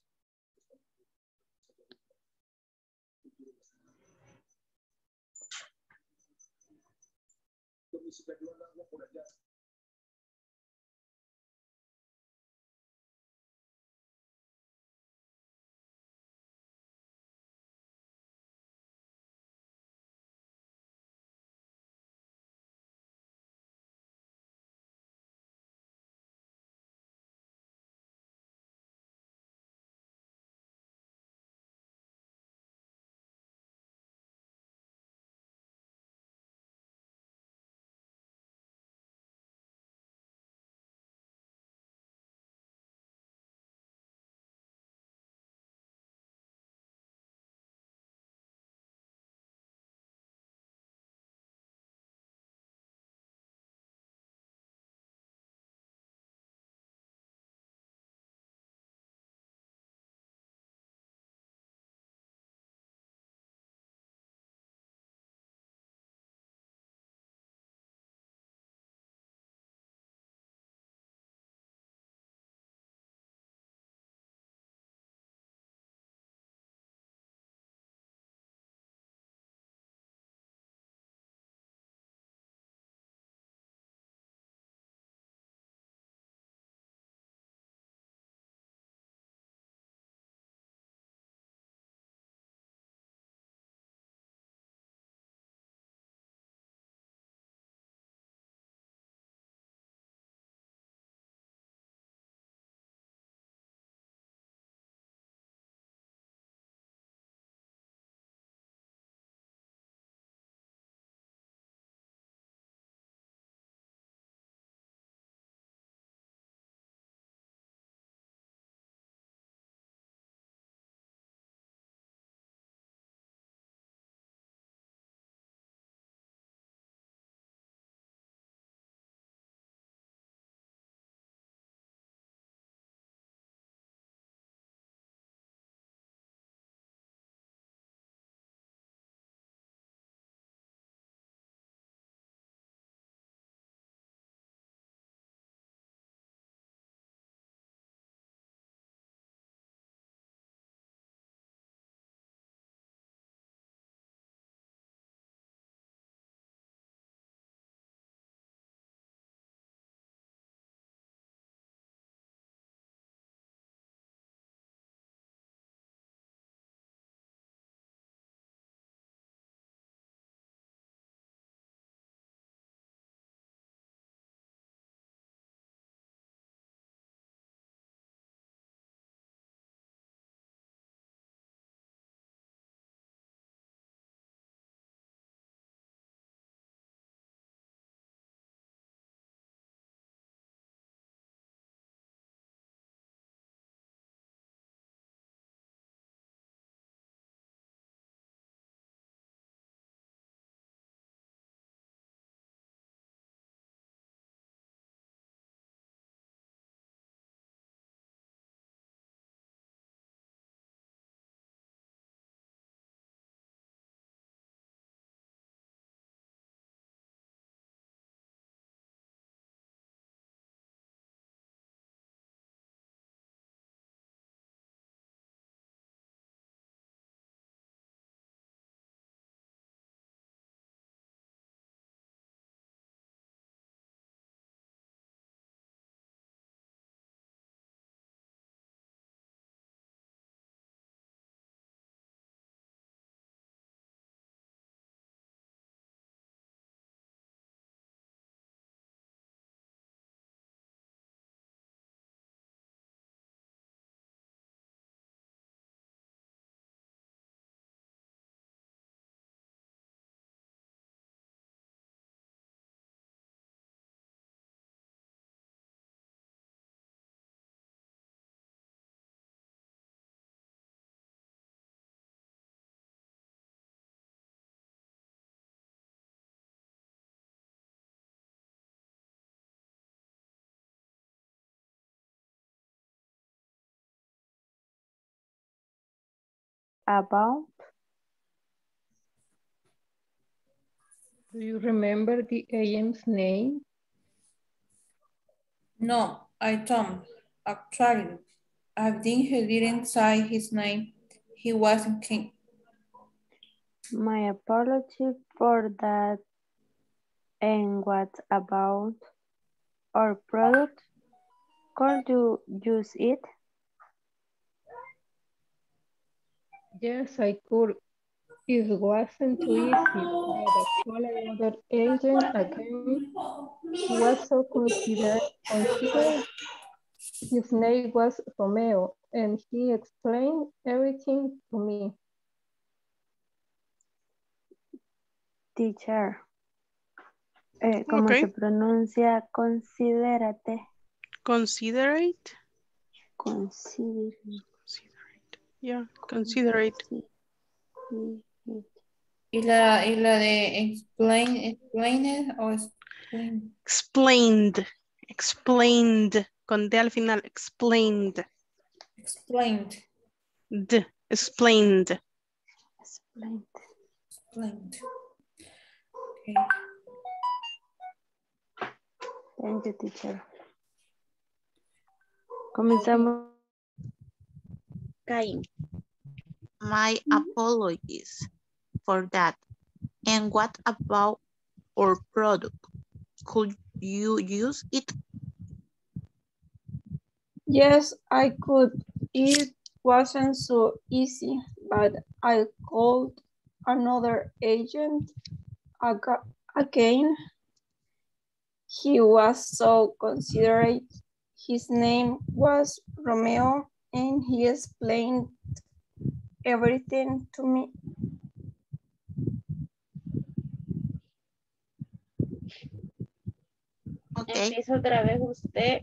Speaker 16: About?
Speaker 12: Do you remember the agent's name?
Speaker 3: No, I don't. Actually, I think he didn't say his name. He wasn't king.
Speaker 16: My apology for that. And what about our product? Could you use it?
Speaker 12: Yes, I could. It wasn't too easy, but I called another agent again. He was so considerate, considerate. His name was Romeo, and he explained everything to me.
Speaker 16: Teacher. Eh, ¿Cómo
Speaker 1: Ok.
Speaker 16: se pronuncia? Considérate.
Speaker 1: Considerate.
Speaker 16: Considerate.
Speaker 1: Yeah, considerate.
Speaker 3: ¿Y la, y la de explain, explain it o explain?
Speaker 1: Explained. Explained. Con D al final. Explained.
Speaker 3: Explained.
Speaker 1: D. Explained.
Speaker 16: Explained.
Speaker 3: Explained. Okay.
Speaker 16: Thank you, teacher. Comenzamos.
Speaker 3: Cain.
Speaker 5: My mm-hmm. apologies for that. And what about our product? Could you use it?
Speaker 8: Yes, I could. It wasn't so easy, but I called another agent again. He was so considerate. His name was Romeo, and he explained everything to me.
Speaker 5: Okay.
Speaker 11: Empieza otra vez usted.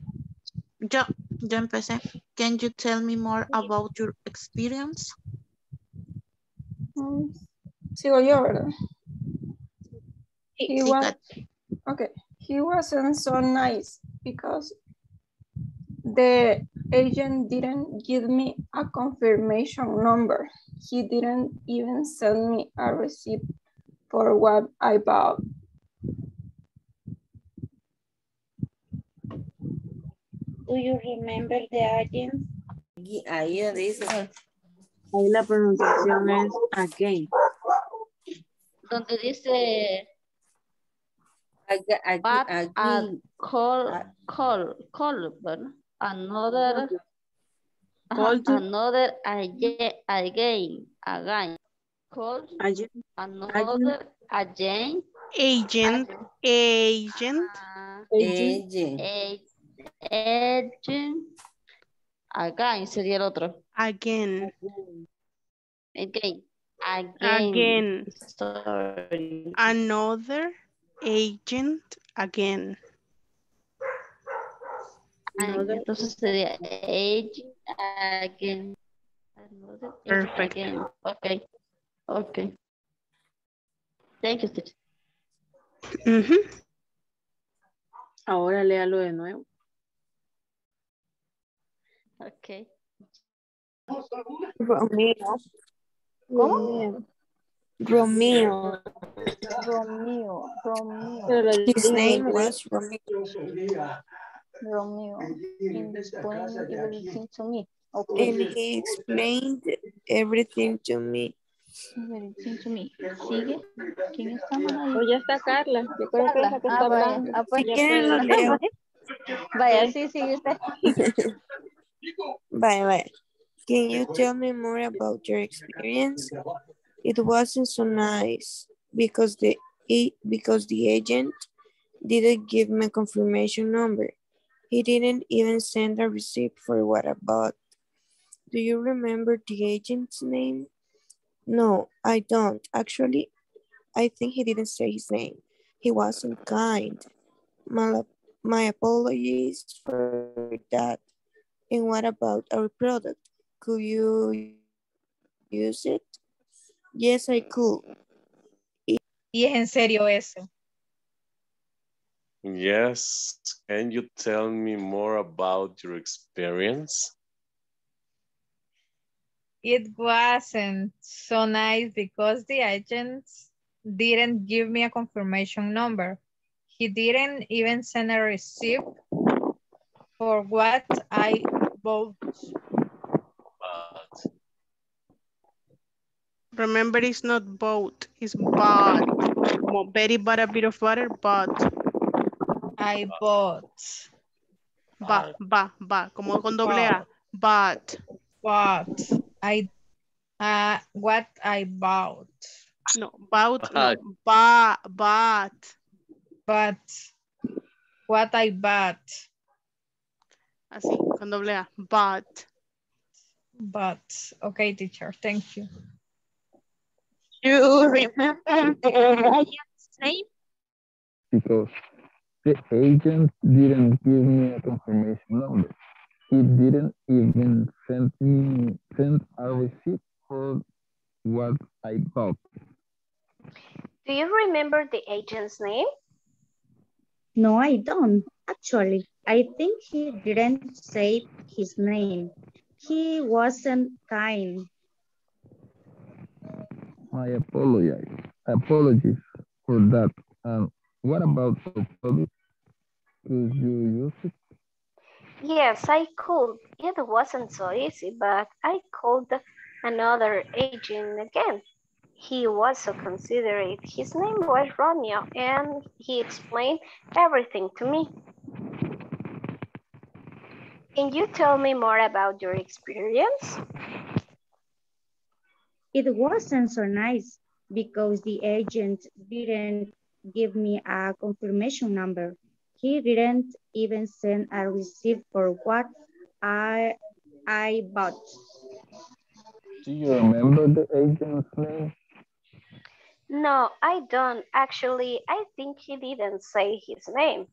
Speaker 5: Yo, yo empecé. Can you tell me more about your experience?
Speaker 8: Mm, Sigo yo, ¿verdad? He
Speaker 5: Sí,
Speaker 8: was okay. He wasn't so nice because the agent didn't give me a confirmation number. He didn't even send me a receipt for what I bought.
Speaker 11: Do you remember the agent?
Speaker 13: Y ahí donde dice,
Speaker 18: Ahí la pronunciación es again.
Speaker 16: Donde dice
Speaker 13: aga- ag-
Speaker 16: but
Speaker 13: again.
Speaker 16: call call call ¿verdad? Another ajá,
Speaker 18: Call to-
Speaker 16: another again again again call
Speaker 18: Agent.
Speaker 16: another again
Speaker 1: Agent. Agent.
Speaker 13: Agent.
Speaker 16: a- agent again sería el otro
Speaker 1: Again.
Speaker 16: again again
Speaker 1: Again.
Speaker 16: sorry
Speaker 1: Another agent again.
Speaker 16: Entonces sería age again. Another age
Speaker 1: Perfect.
Speaker 16: again. Okay. Okay. Thank you, teacher.
Speaker 1: Ujú.
Speaker 18: Ahora léalo de nuevo.
Speaker 16: Okay.
Speaker 4: Romeo.
Speaker 16: ¿Cómo?
Speaker 4: Romeo.
Speaker 8: Romeo, Romeo,
Speaker 4: His name was Romeo.
Speaker 8: Romeo. Explain everything to me. Okay.
Speaker 4: And he explained everything to me.
Speaker 8: Everything to me. ¿Sigue? ¿Quién está mal ahí?
Speaker 11: Pues ya está Carla. Yo creo que es la que
Speaker 8: Ah,
Speaker 11: está
Speaker 8: vaya.
Speaker 11: hablando.
Speaker 8: Ah, pues
Speaker 4: Si quieren lo
Speaker 8: puede.
Speaker 4: leo.
Speaker 8: Vaya, sí, sigue usted.
Speaker 4: Bye bye. Can you tell me more about your experience? It wasn't so nice because the a- because the agent didn't give me a confirmation number. He didn't even send a receipt for what I bought. Do you remember the agent's name? No, I don't. Actually, I think he didn't say his name. He wasn't kind. My, my apologies for that. And what about our product? Could you use it? Yes, I could.
Speaker 6: Y es en serio eso.
Speaker 17: Yes. Can you tell me more about your experience?
Speaker 6: It wasn't so nice because the agent didn't give me a confirmation number. He didn't even send a receipt for what I bought. But.
Speaker 1: Remember, it's not bought, it's bought. Como Betty bought a bit of butter, but.
Speaker 6: I bought.
Speaker 1: Ba, ba, ba, como con doble A. But.
Speaker 6: But I, uh, what I bought.
Speaker 1: No, bought, no,
Speaker 6: Bought.
Speaker 1: ba, but.
Speaker 6: But what I bought.
Speaker 1: Así, con doble A. But.
Speaker 6: But, okay, teacher, thank you.
Speaker 10: You remember the agent's name?
Speaker 7: Because the agent didn't give me a confirmation number. He didn't even send me send a receipt for what I bought.
Speaker 2: Do you remember the agent's name?
Speaker 9: No, I don't. Actually, I think he didn't say his name. He wasn't kind.
Speaker 7: I apologize. Apologies for that. Um, what about the public? Could you use it?
Speaker 2: Yes, I could. It wasn't so easy, but I called another agent again. He was so considerate. His name was Romeo, and he explained everything to me. Can you tell me more about your experience?
Speaker 9: It wasn't so nice because the agent didn't give me a confirmation number. He didn't even send a receipt for what I I bought.
Speaker 7: Do you remember the agent's name?
Speaker 2: No, I don't. Actually, I think he didn't say his name.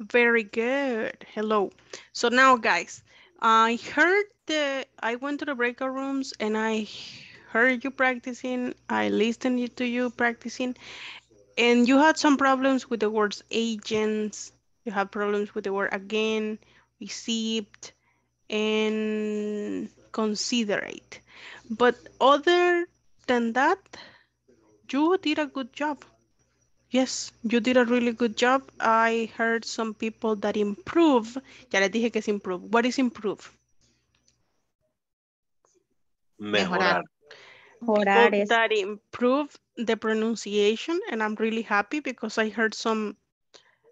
Speaker 1: Very good. Hello. So now, guys, I heard the, I went to the breakout rooms and I heard you practicing. I listened to you practicing and you had some problems with the words agents. You have problems with the word again, received, and considerate. But other than that, you did a good job. Yes, you did a really good job. I heard some people that improve. Ya les dije que es improve. What is improve?
Speaker 17: Mejorar.
Speaker 9: Mejorar
Speaker 1: People
Speaker 9: es
Speaker 1: that improve the pronunciation and I'm really happy because I heard some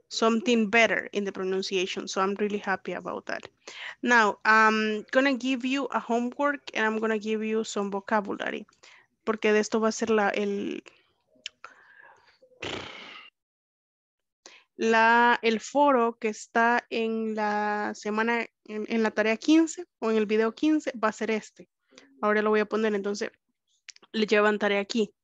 Speaker 1: something better in the pronunciation. So I'm really happy about that. Now, I'm gonna give you a homework and I'm gonna give you some vocabulary. Porque de esto va a ser la, el, el foro que está en la semana, en, la tarea 15 o en el video 15 va a ser este. Ahora lo voy a poner, entonces le llevan tarea aquí.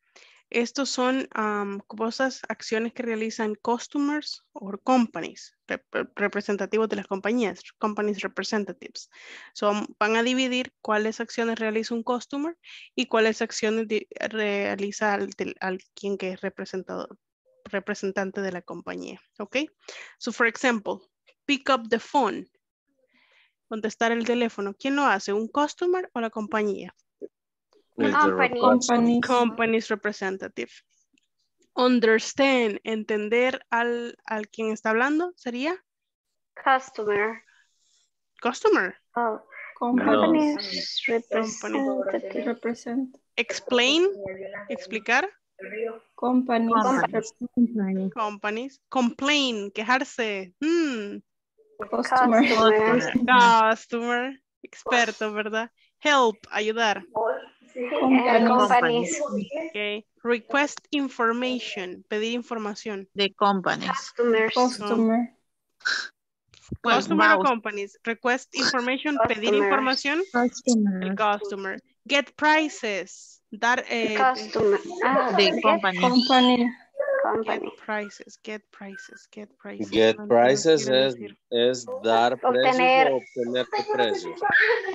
Speaker 1: Estos son am, cosas, acciones que realizan customers o companies, rep- representativos de las compañías, companies representatives. Son, van a dividir cuáles acciones realiza un customer y cuáles acciones realiza al, que es representado, representante de la compañía. ¿Ok? So, for example, pick up the phone. Contestar el teléfono. ¿Quién lo hace? ¿Un customer o la compañía?
Speaker 2: Company.
Speaker 8: Companies.
Speaker 1: Company's representative. Understand, entender al, al quien está hablando, sería
Speaker 2: Customer.
Speaker 1: customer.
Speaker 2: Oh,
Speaker 8: Companies.
Speaker 2: company's representative.
Speaker 8: Represent.
Speaker 1: Explain, explicar.
Speaker 8: Companies.
Speaker 1: Companies. Complain, quejarse. Hmm,
Speaker 8: Customer.
Speaker 2: Customer.
Speaker 1: Customer. Experto, ¿verdad? Help, ayudar.
Speaker 2: Companies.
Speaker 1: Okay. Request information, pedir información.
Speaker 19: The companies.
Speaker 2: Customers.
Speaker 8: Customer.
Speaker 19: Well,
Speaker 1: Customer o
Speaker 19: vamos.
Speaker 1: companies. Request information, pedir información.
Speaker 9: Customer.
Speaker 1: El customer. Get prices. Dar eh,
Speaker 2: Customer. Ah,
Speaker 19: The company.
Speaker 8: Company.
Speaker 2: company.
Speaker 1: Get prices, get prices, get prices.
Speaker 17: Get prices es, es dar precios
Speaker 2: Obtener.
Speaker 17: o obtener precios.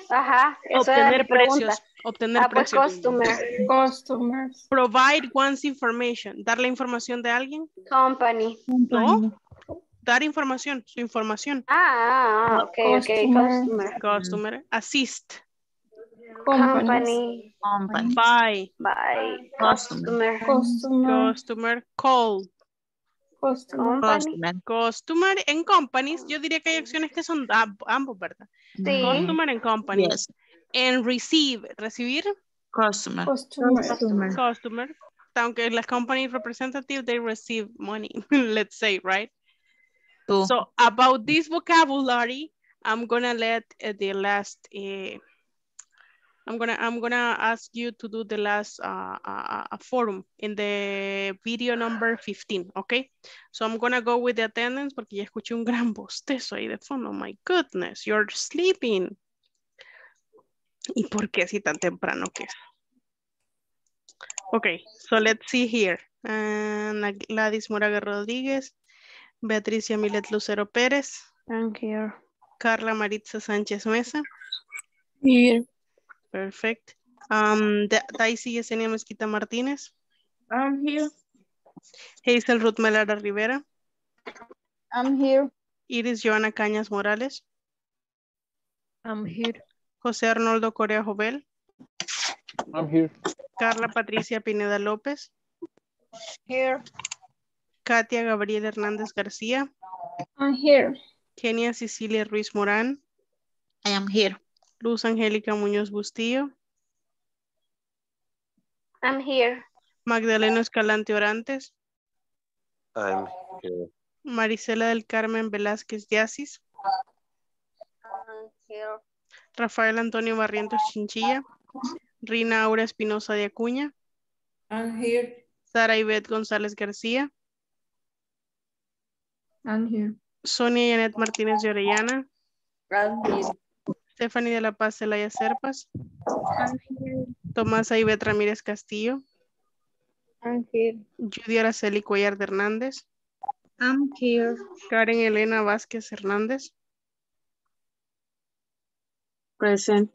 Speaker 2: Ajá, eso
Speaker 1: Obtener precios. Obtener
Speaker 2: Ah, pues
Speaker 1: precios.
Speaker 2: customer.
Speaker 8: Customers.
Speaker 1: Provide one's information. Dar la información de alguien.
Speaker 2: Company.
Speaker 1: No. Dar información, su información.
Speaker 2: Ah, ah, ah, ok, ok.
Speaker 8: Customer.
Speaker 2: Customer.
Speaker 1: Customer. Assist.
Speaker 8: Companies.
Speaker 2: Company.
Speaker 19: Company.
Speaker 1: Buy.
Speaker 2: By
Speaker 19: Customer.
Speaker 2: customer.
Speaker 8: Customer.
Speaker 1: Customer. Call.
Speaker 8: Customer.
Speaker 19: Customer.
Speaker 1: Customer en companies. Yo diría que hay acciones que son amb- ambos, ¿verdad?
Speaker 2: Sí.
Speaker 1: Customer en companies.
Speaker 19: Yes.
Speaker 1: And receive. Recibir.
Speaker 19: Customer.
Speaker 8: Customer.
Speaker 9: Customer.
Speaker 1: Customer. Aunque las company representative, they receive money, let's say, right?
Speaker 19: Tú.
Speaker 1: So about this vocabulary, I'm gonna let uh, the last. Uh, I'm gonna I'm gonna ask you to do the last uh, uh, uh, forum in the video number 15, okay? So I'm gonna go with the attendance porque ya escuché un gran bostezo ahí de fondo. My goodness, you're sleeping. ¿Y por qué así tan temprano que es? Okay, so let's see here. Uh, Gladys Moraga Rodríguez, Beatriz Yamilet Lucero Pérez,
Speaker 2: I'm here.
Speaker 1: Carla Maritza Sánchez Mesa.
Speaker 4: Here.
Speaker 1: Perfect. Um, Daisy Yesenia Mezquita Martínez.
Speaker 16: I'm here.
Speaker 1: Hazel Ruth Melara Rivera.
Speaker 16: I'm here.
Speaker 1: Iris Joana Cañas Morales.
Speaker 12: I'm here.
Speaker 1: José Arnoldo Corea Jovel.
Speaker 7: I'm here.
Speaker 1: Carla Patricia Pineda López.
Speaker 16: Here.
Speaker 1: Katia Gabriel Hernández García.
Speaker 8: I'm here.
Speaker 1: Kenia Cecilia Ruiz Morán.
Speaker 19: I am here.
Speaker 1: Luz Angélica Muñoz Bustillo.
Speaker 2: I'm here.
Speaker 1: Magdalena Escalante Orantes.
Speaker 17: I'm here.
Speaker 1: Marisela del Carmen Velázquez Yasis.
Speaker 2: I'm here.
Speaker 1: Rafael Antonio Barrientos Chinchilla. Rina Aura Espinosa de Acuña.
Speaker 3: I'm here.
Speaker 1: Sara Ivette González García.
Speaker 12: I'm here.
Speaker 1: Sonia Janet Martínez de Orellana.
Speaker 3: I'm here.
Speaker 1: Stephanie de la Paz Celaya Serpas.
Speaker 9: I'm here.
Speaker 1: Tomás Ivette Ramírez Castillo.
Speaker 16: I'm here.
Speaker 1: Judy Araceli Cuellar de Hernández.
Speaker 9: I'm here.
Speaker 1: Karen Elena Vázquez Hernández.
Speaker 18: Present.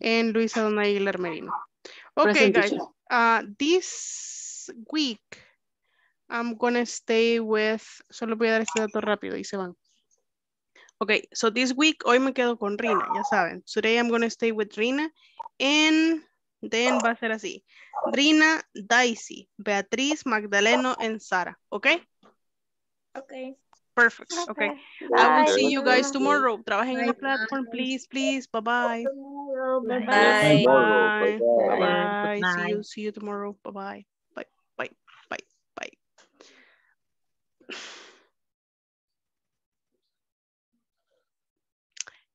Speaker 1: And Luisa Dona Aguilar Merino. Okay,
Speaker 18: Present,
Speaker 1: guys. Uh, this week, I'm gonna stay with, solo voy a dar este dato rápido y se van. Okay, so this week, hoy me quedo con Rina, ya saben. Today I'm gonna stay with Rina and then va a ser así. Rina, Daisy, Beatriz, Magdaleno and Sara, okay?
Speaker 2: Okay.
Speaker 1: Perfect, okay. I will see you guys tomorrow. Trabajen en la platform, please, please. Bye-bye.
Speaker 2: Bye.
Speaker 1: Bye.
Speaker 2: Bye.
Speaker 1: Bye. Bye.
Speaker 2: Bye.
Speaker 1: See you. See you tomorrow. Bye bye. Bye. Bye. Bye. Bye.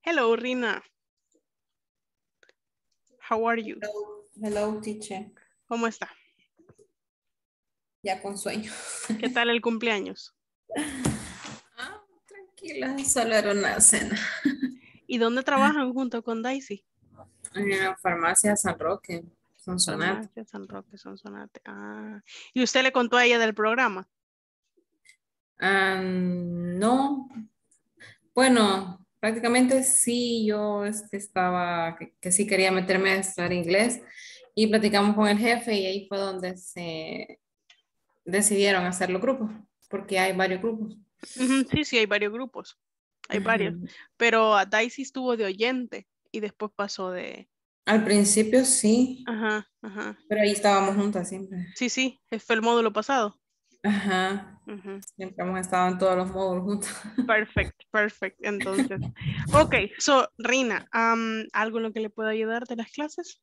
Speaker 1: Hello, Rina. How are you?
Speaker 3: Hello, teacher.
Speaker 1: ¿Cómo está?
Speaker 3: Ya con sueño.
Speaker 1: ¿Qué tal el cumpleaños?
Speaker 3: Tranquila, solo era una cena.
Speaker 1: ¿Y dónde trabajan junto con Daisy?
Speaker 3: En la farmacia San Roque, Sonsonate.
Speaker 1: Farmacia San Roque, Sonsonate. Ah. ¿Y usted le contó a ella del programa?
Speaker 3: Ah, no. Bueno, prácticamente sí, yo este, estaba, que, que sí quería meterme a estudiar inglés y platicamos con el jefe y ahí fue donde se decidieron hacer los grupos, porque hay varios grupos.
Speaker 1: Sí, sí, hay varios grupos. Hay varios. Pero a Daisy estuvo de oyente y después pasó de...
Speaker 3: Al principio sí,
Speaker 1: Ajá, ajá.
Speaker 3: pero ahí estábamos juntas siempre.
Speaker 1: Sí, sí, fue el módulo pasado.
Speaker 3: Ajá. Siempre hemos estado en todos los módulos juntos.
Speaker 1: Perfect, perfect. Entonces, ok, so, Rina, ¿algo en lo que le pueda ayudar de las clases?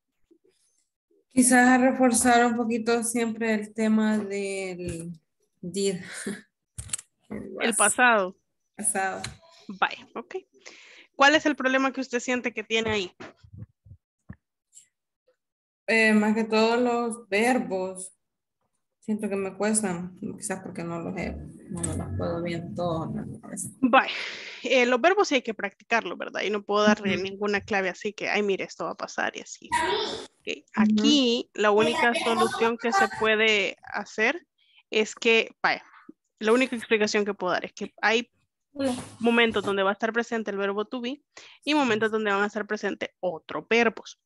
Speaker 3: Quizás a reforzar un poquito siempre el tema del did.
Speaker 1: El pasado.
Speaker 3: Pasado.
Speaker 1: Bye, ok. ¿Cuál es el problema que usted siente que tiene ahí?
Speaker 3: Eh, más que todos los verbos, siento que me cuestan, quizás porque no los he, no los puedo bien todos.
Speaker 1: Bye. Eh, los verbos sí hay que practicarlo, ¿verdad? Y no puedo darle ninguna clave así que, ay, mire, esto va a pasar y así. Ok, Aquí la única solución que se puede hacer es que, vaya, la única explicación que puedo dar es que hay momentos donde va a estar presente el verbo to be y momentos donde van a estar presentes otros verbos.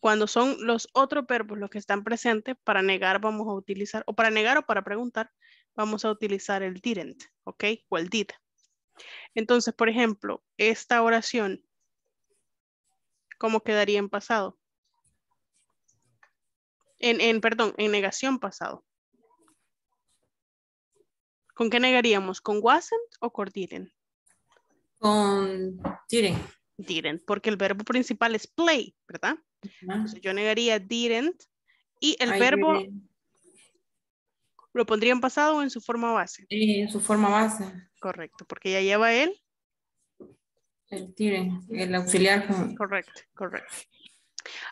Speaker 1: Cuando son los otros verbos los que están presentes, para negar vamos a utilizar, o para negar o para preguntar, vamos a utilizar el didn't, ¿ok? O el did. Entonces, por ejemplo, esta oración, ¿cómo quedaría en pasado? En, en, perdón, en negación pasado. ¿Con qué negaríamos? ¿Con wasn't o con didn't?
Speaker 3: Con didn't.
Speaker 1: Didn't, porque el verbo principal es play, ¿verdad? Entonces yo negaría didn't y el
Speaker 3: I
Speaker 1: verbo
Speaker 3: didn't.
Speaker 1: lo pondría en pasado o en su forma base.
Speaker 3: Eh, en su forma base,
Speaker 1: Correcto, porque ya lleva él.
Speaker 3: el didn't, el auxiliar con
Speaker 1: Correcto, correcto.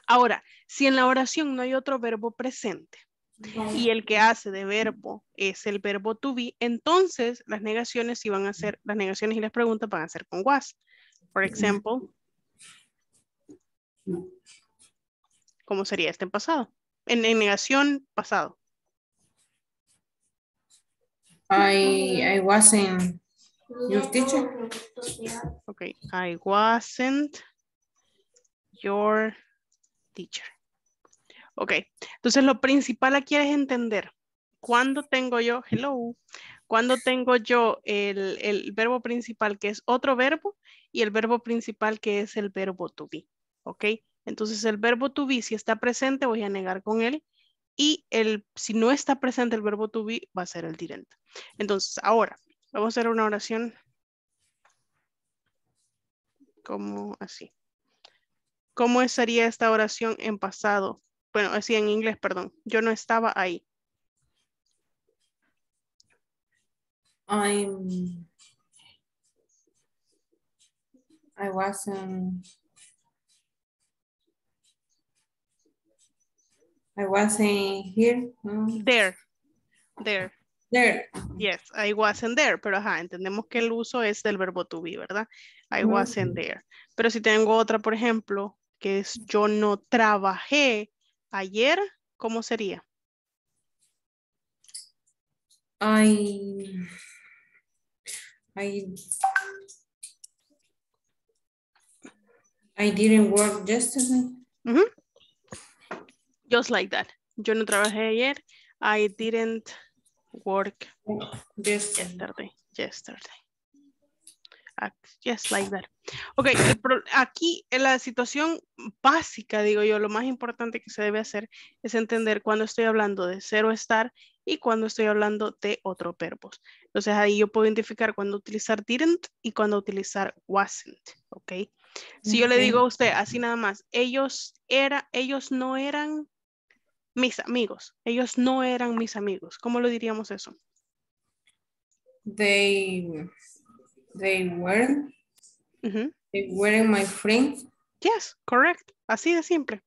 Speaker 1: Ahora, si en la oración no hay otro verbo presente y el que hace de verbo es el verbo to be, entonces las negaciones van a ser, las negaciones y las preguntas van a ser con was. Por ejemplo, ¿cómo sería este en pasado? En, en negación pasado.
Speaker 3: I, I wasn't your teacher.
Speaker 1: Ok, I wasn't your teacher. Ok, entonces lo principal aquí es entender cuándo tengo yo, hello, cuándo tengo yo el, el verbo principal que es otro verbo y el verbo principal que es el verbo to be. Ok, entonces el verbo to be si está presente voy a negar con él y el, si no está presente el verbo to be va a ser el didn't. Entonces ahora vamos a hacer una oración como así. ¿Cómo sería esta oración en pasado? Bueno, así en inglés, perdón. Yo no estaba ahí.
Speaker 3: I'm I wasn't I wasn't here. no.
Speaker 1: There. There.
Speaker 3: There.
Speaker 1: Yes, I wasn't there. Pero ajá, entendemos que el uso es del verbo to be, ¿verdad? I
Speaker 3: Ujú.
Speaker 1: wasn't there. Pero si tengo otra, por ejemplo, que es yo no trabajé ayer, ¿cómo sería?
Speaker 3: I I I didn't work yesterday.
Speaker 1: Just like that. Yo no trabajé ayer. I didn't work yesterday. Yesterday. Ah, Just like that. Ok, el aquí en la situación básica, digo yo, lo más importante que se debe hacer es entender cuando estoy hablando de ser o estar y cuando estoy hablando de otros verbos. Entonces ahí yo puedo identificar cuando utilizar didn't y cuando utilizar wasn't, ¿ok? Si yo le digo a usted así nada más, ellos, era, ellos no eran mis amigos, ellos no eran mis amigos, ¿cómo lo diríamos eso?
Speaker 3: They they weren't they weren't my friends.
Speaker 1: Yes, correct. Así de simple.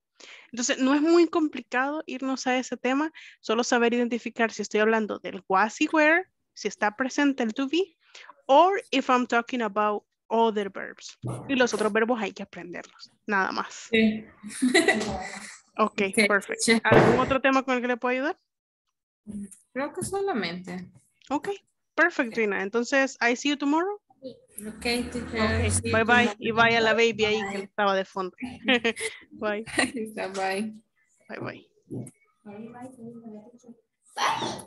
Speaker 1: Entonces, no es muy complicado irnos a ese tema, solo saber identificar si estoy hablando del was y were, si está presente el to be, or if I'm talking about other verbs. Y los otros verbos hay que aprenderlos, nada más.
Speaker 3: Sí.
Speaker 1: Ok, perfecto. ¿Algún otro tema con el que le puedo ayudar?
Speaker 3: Creo que solamente.
Speaker 1: Ok, perfect, Rina. Entonces, I see you tomorrow.
Speaker 3: Ok, teacher. see you
Speaker 1: Bye bye.
Speaker 3: tomorrow.
Speaker 1: Y vaya la baby ahí que estaba de fondo. bye.
Speaker 3: Bye bye.
Speaker 1: Bye bye.
Speaker 3: Bye.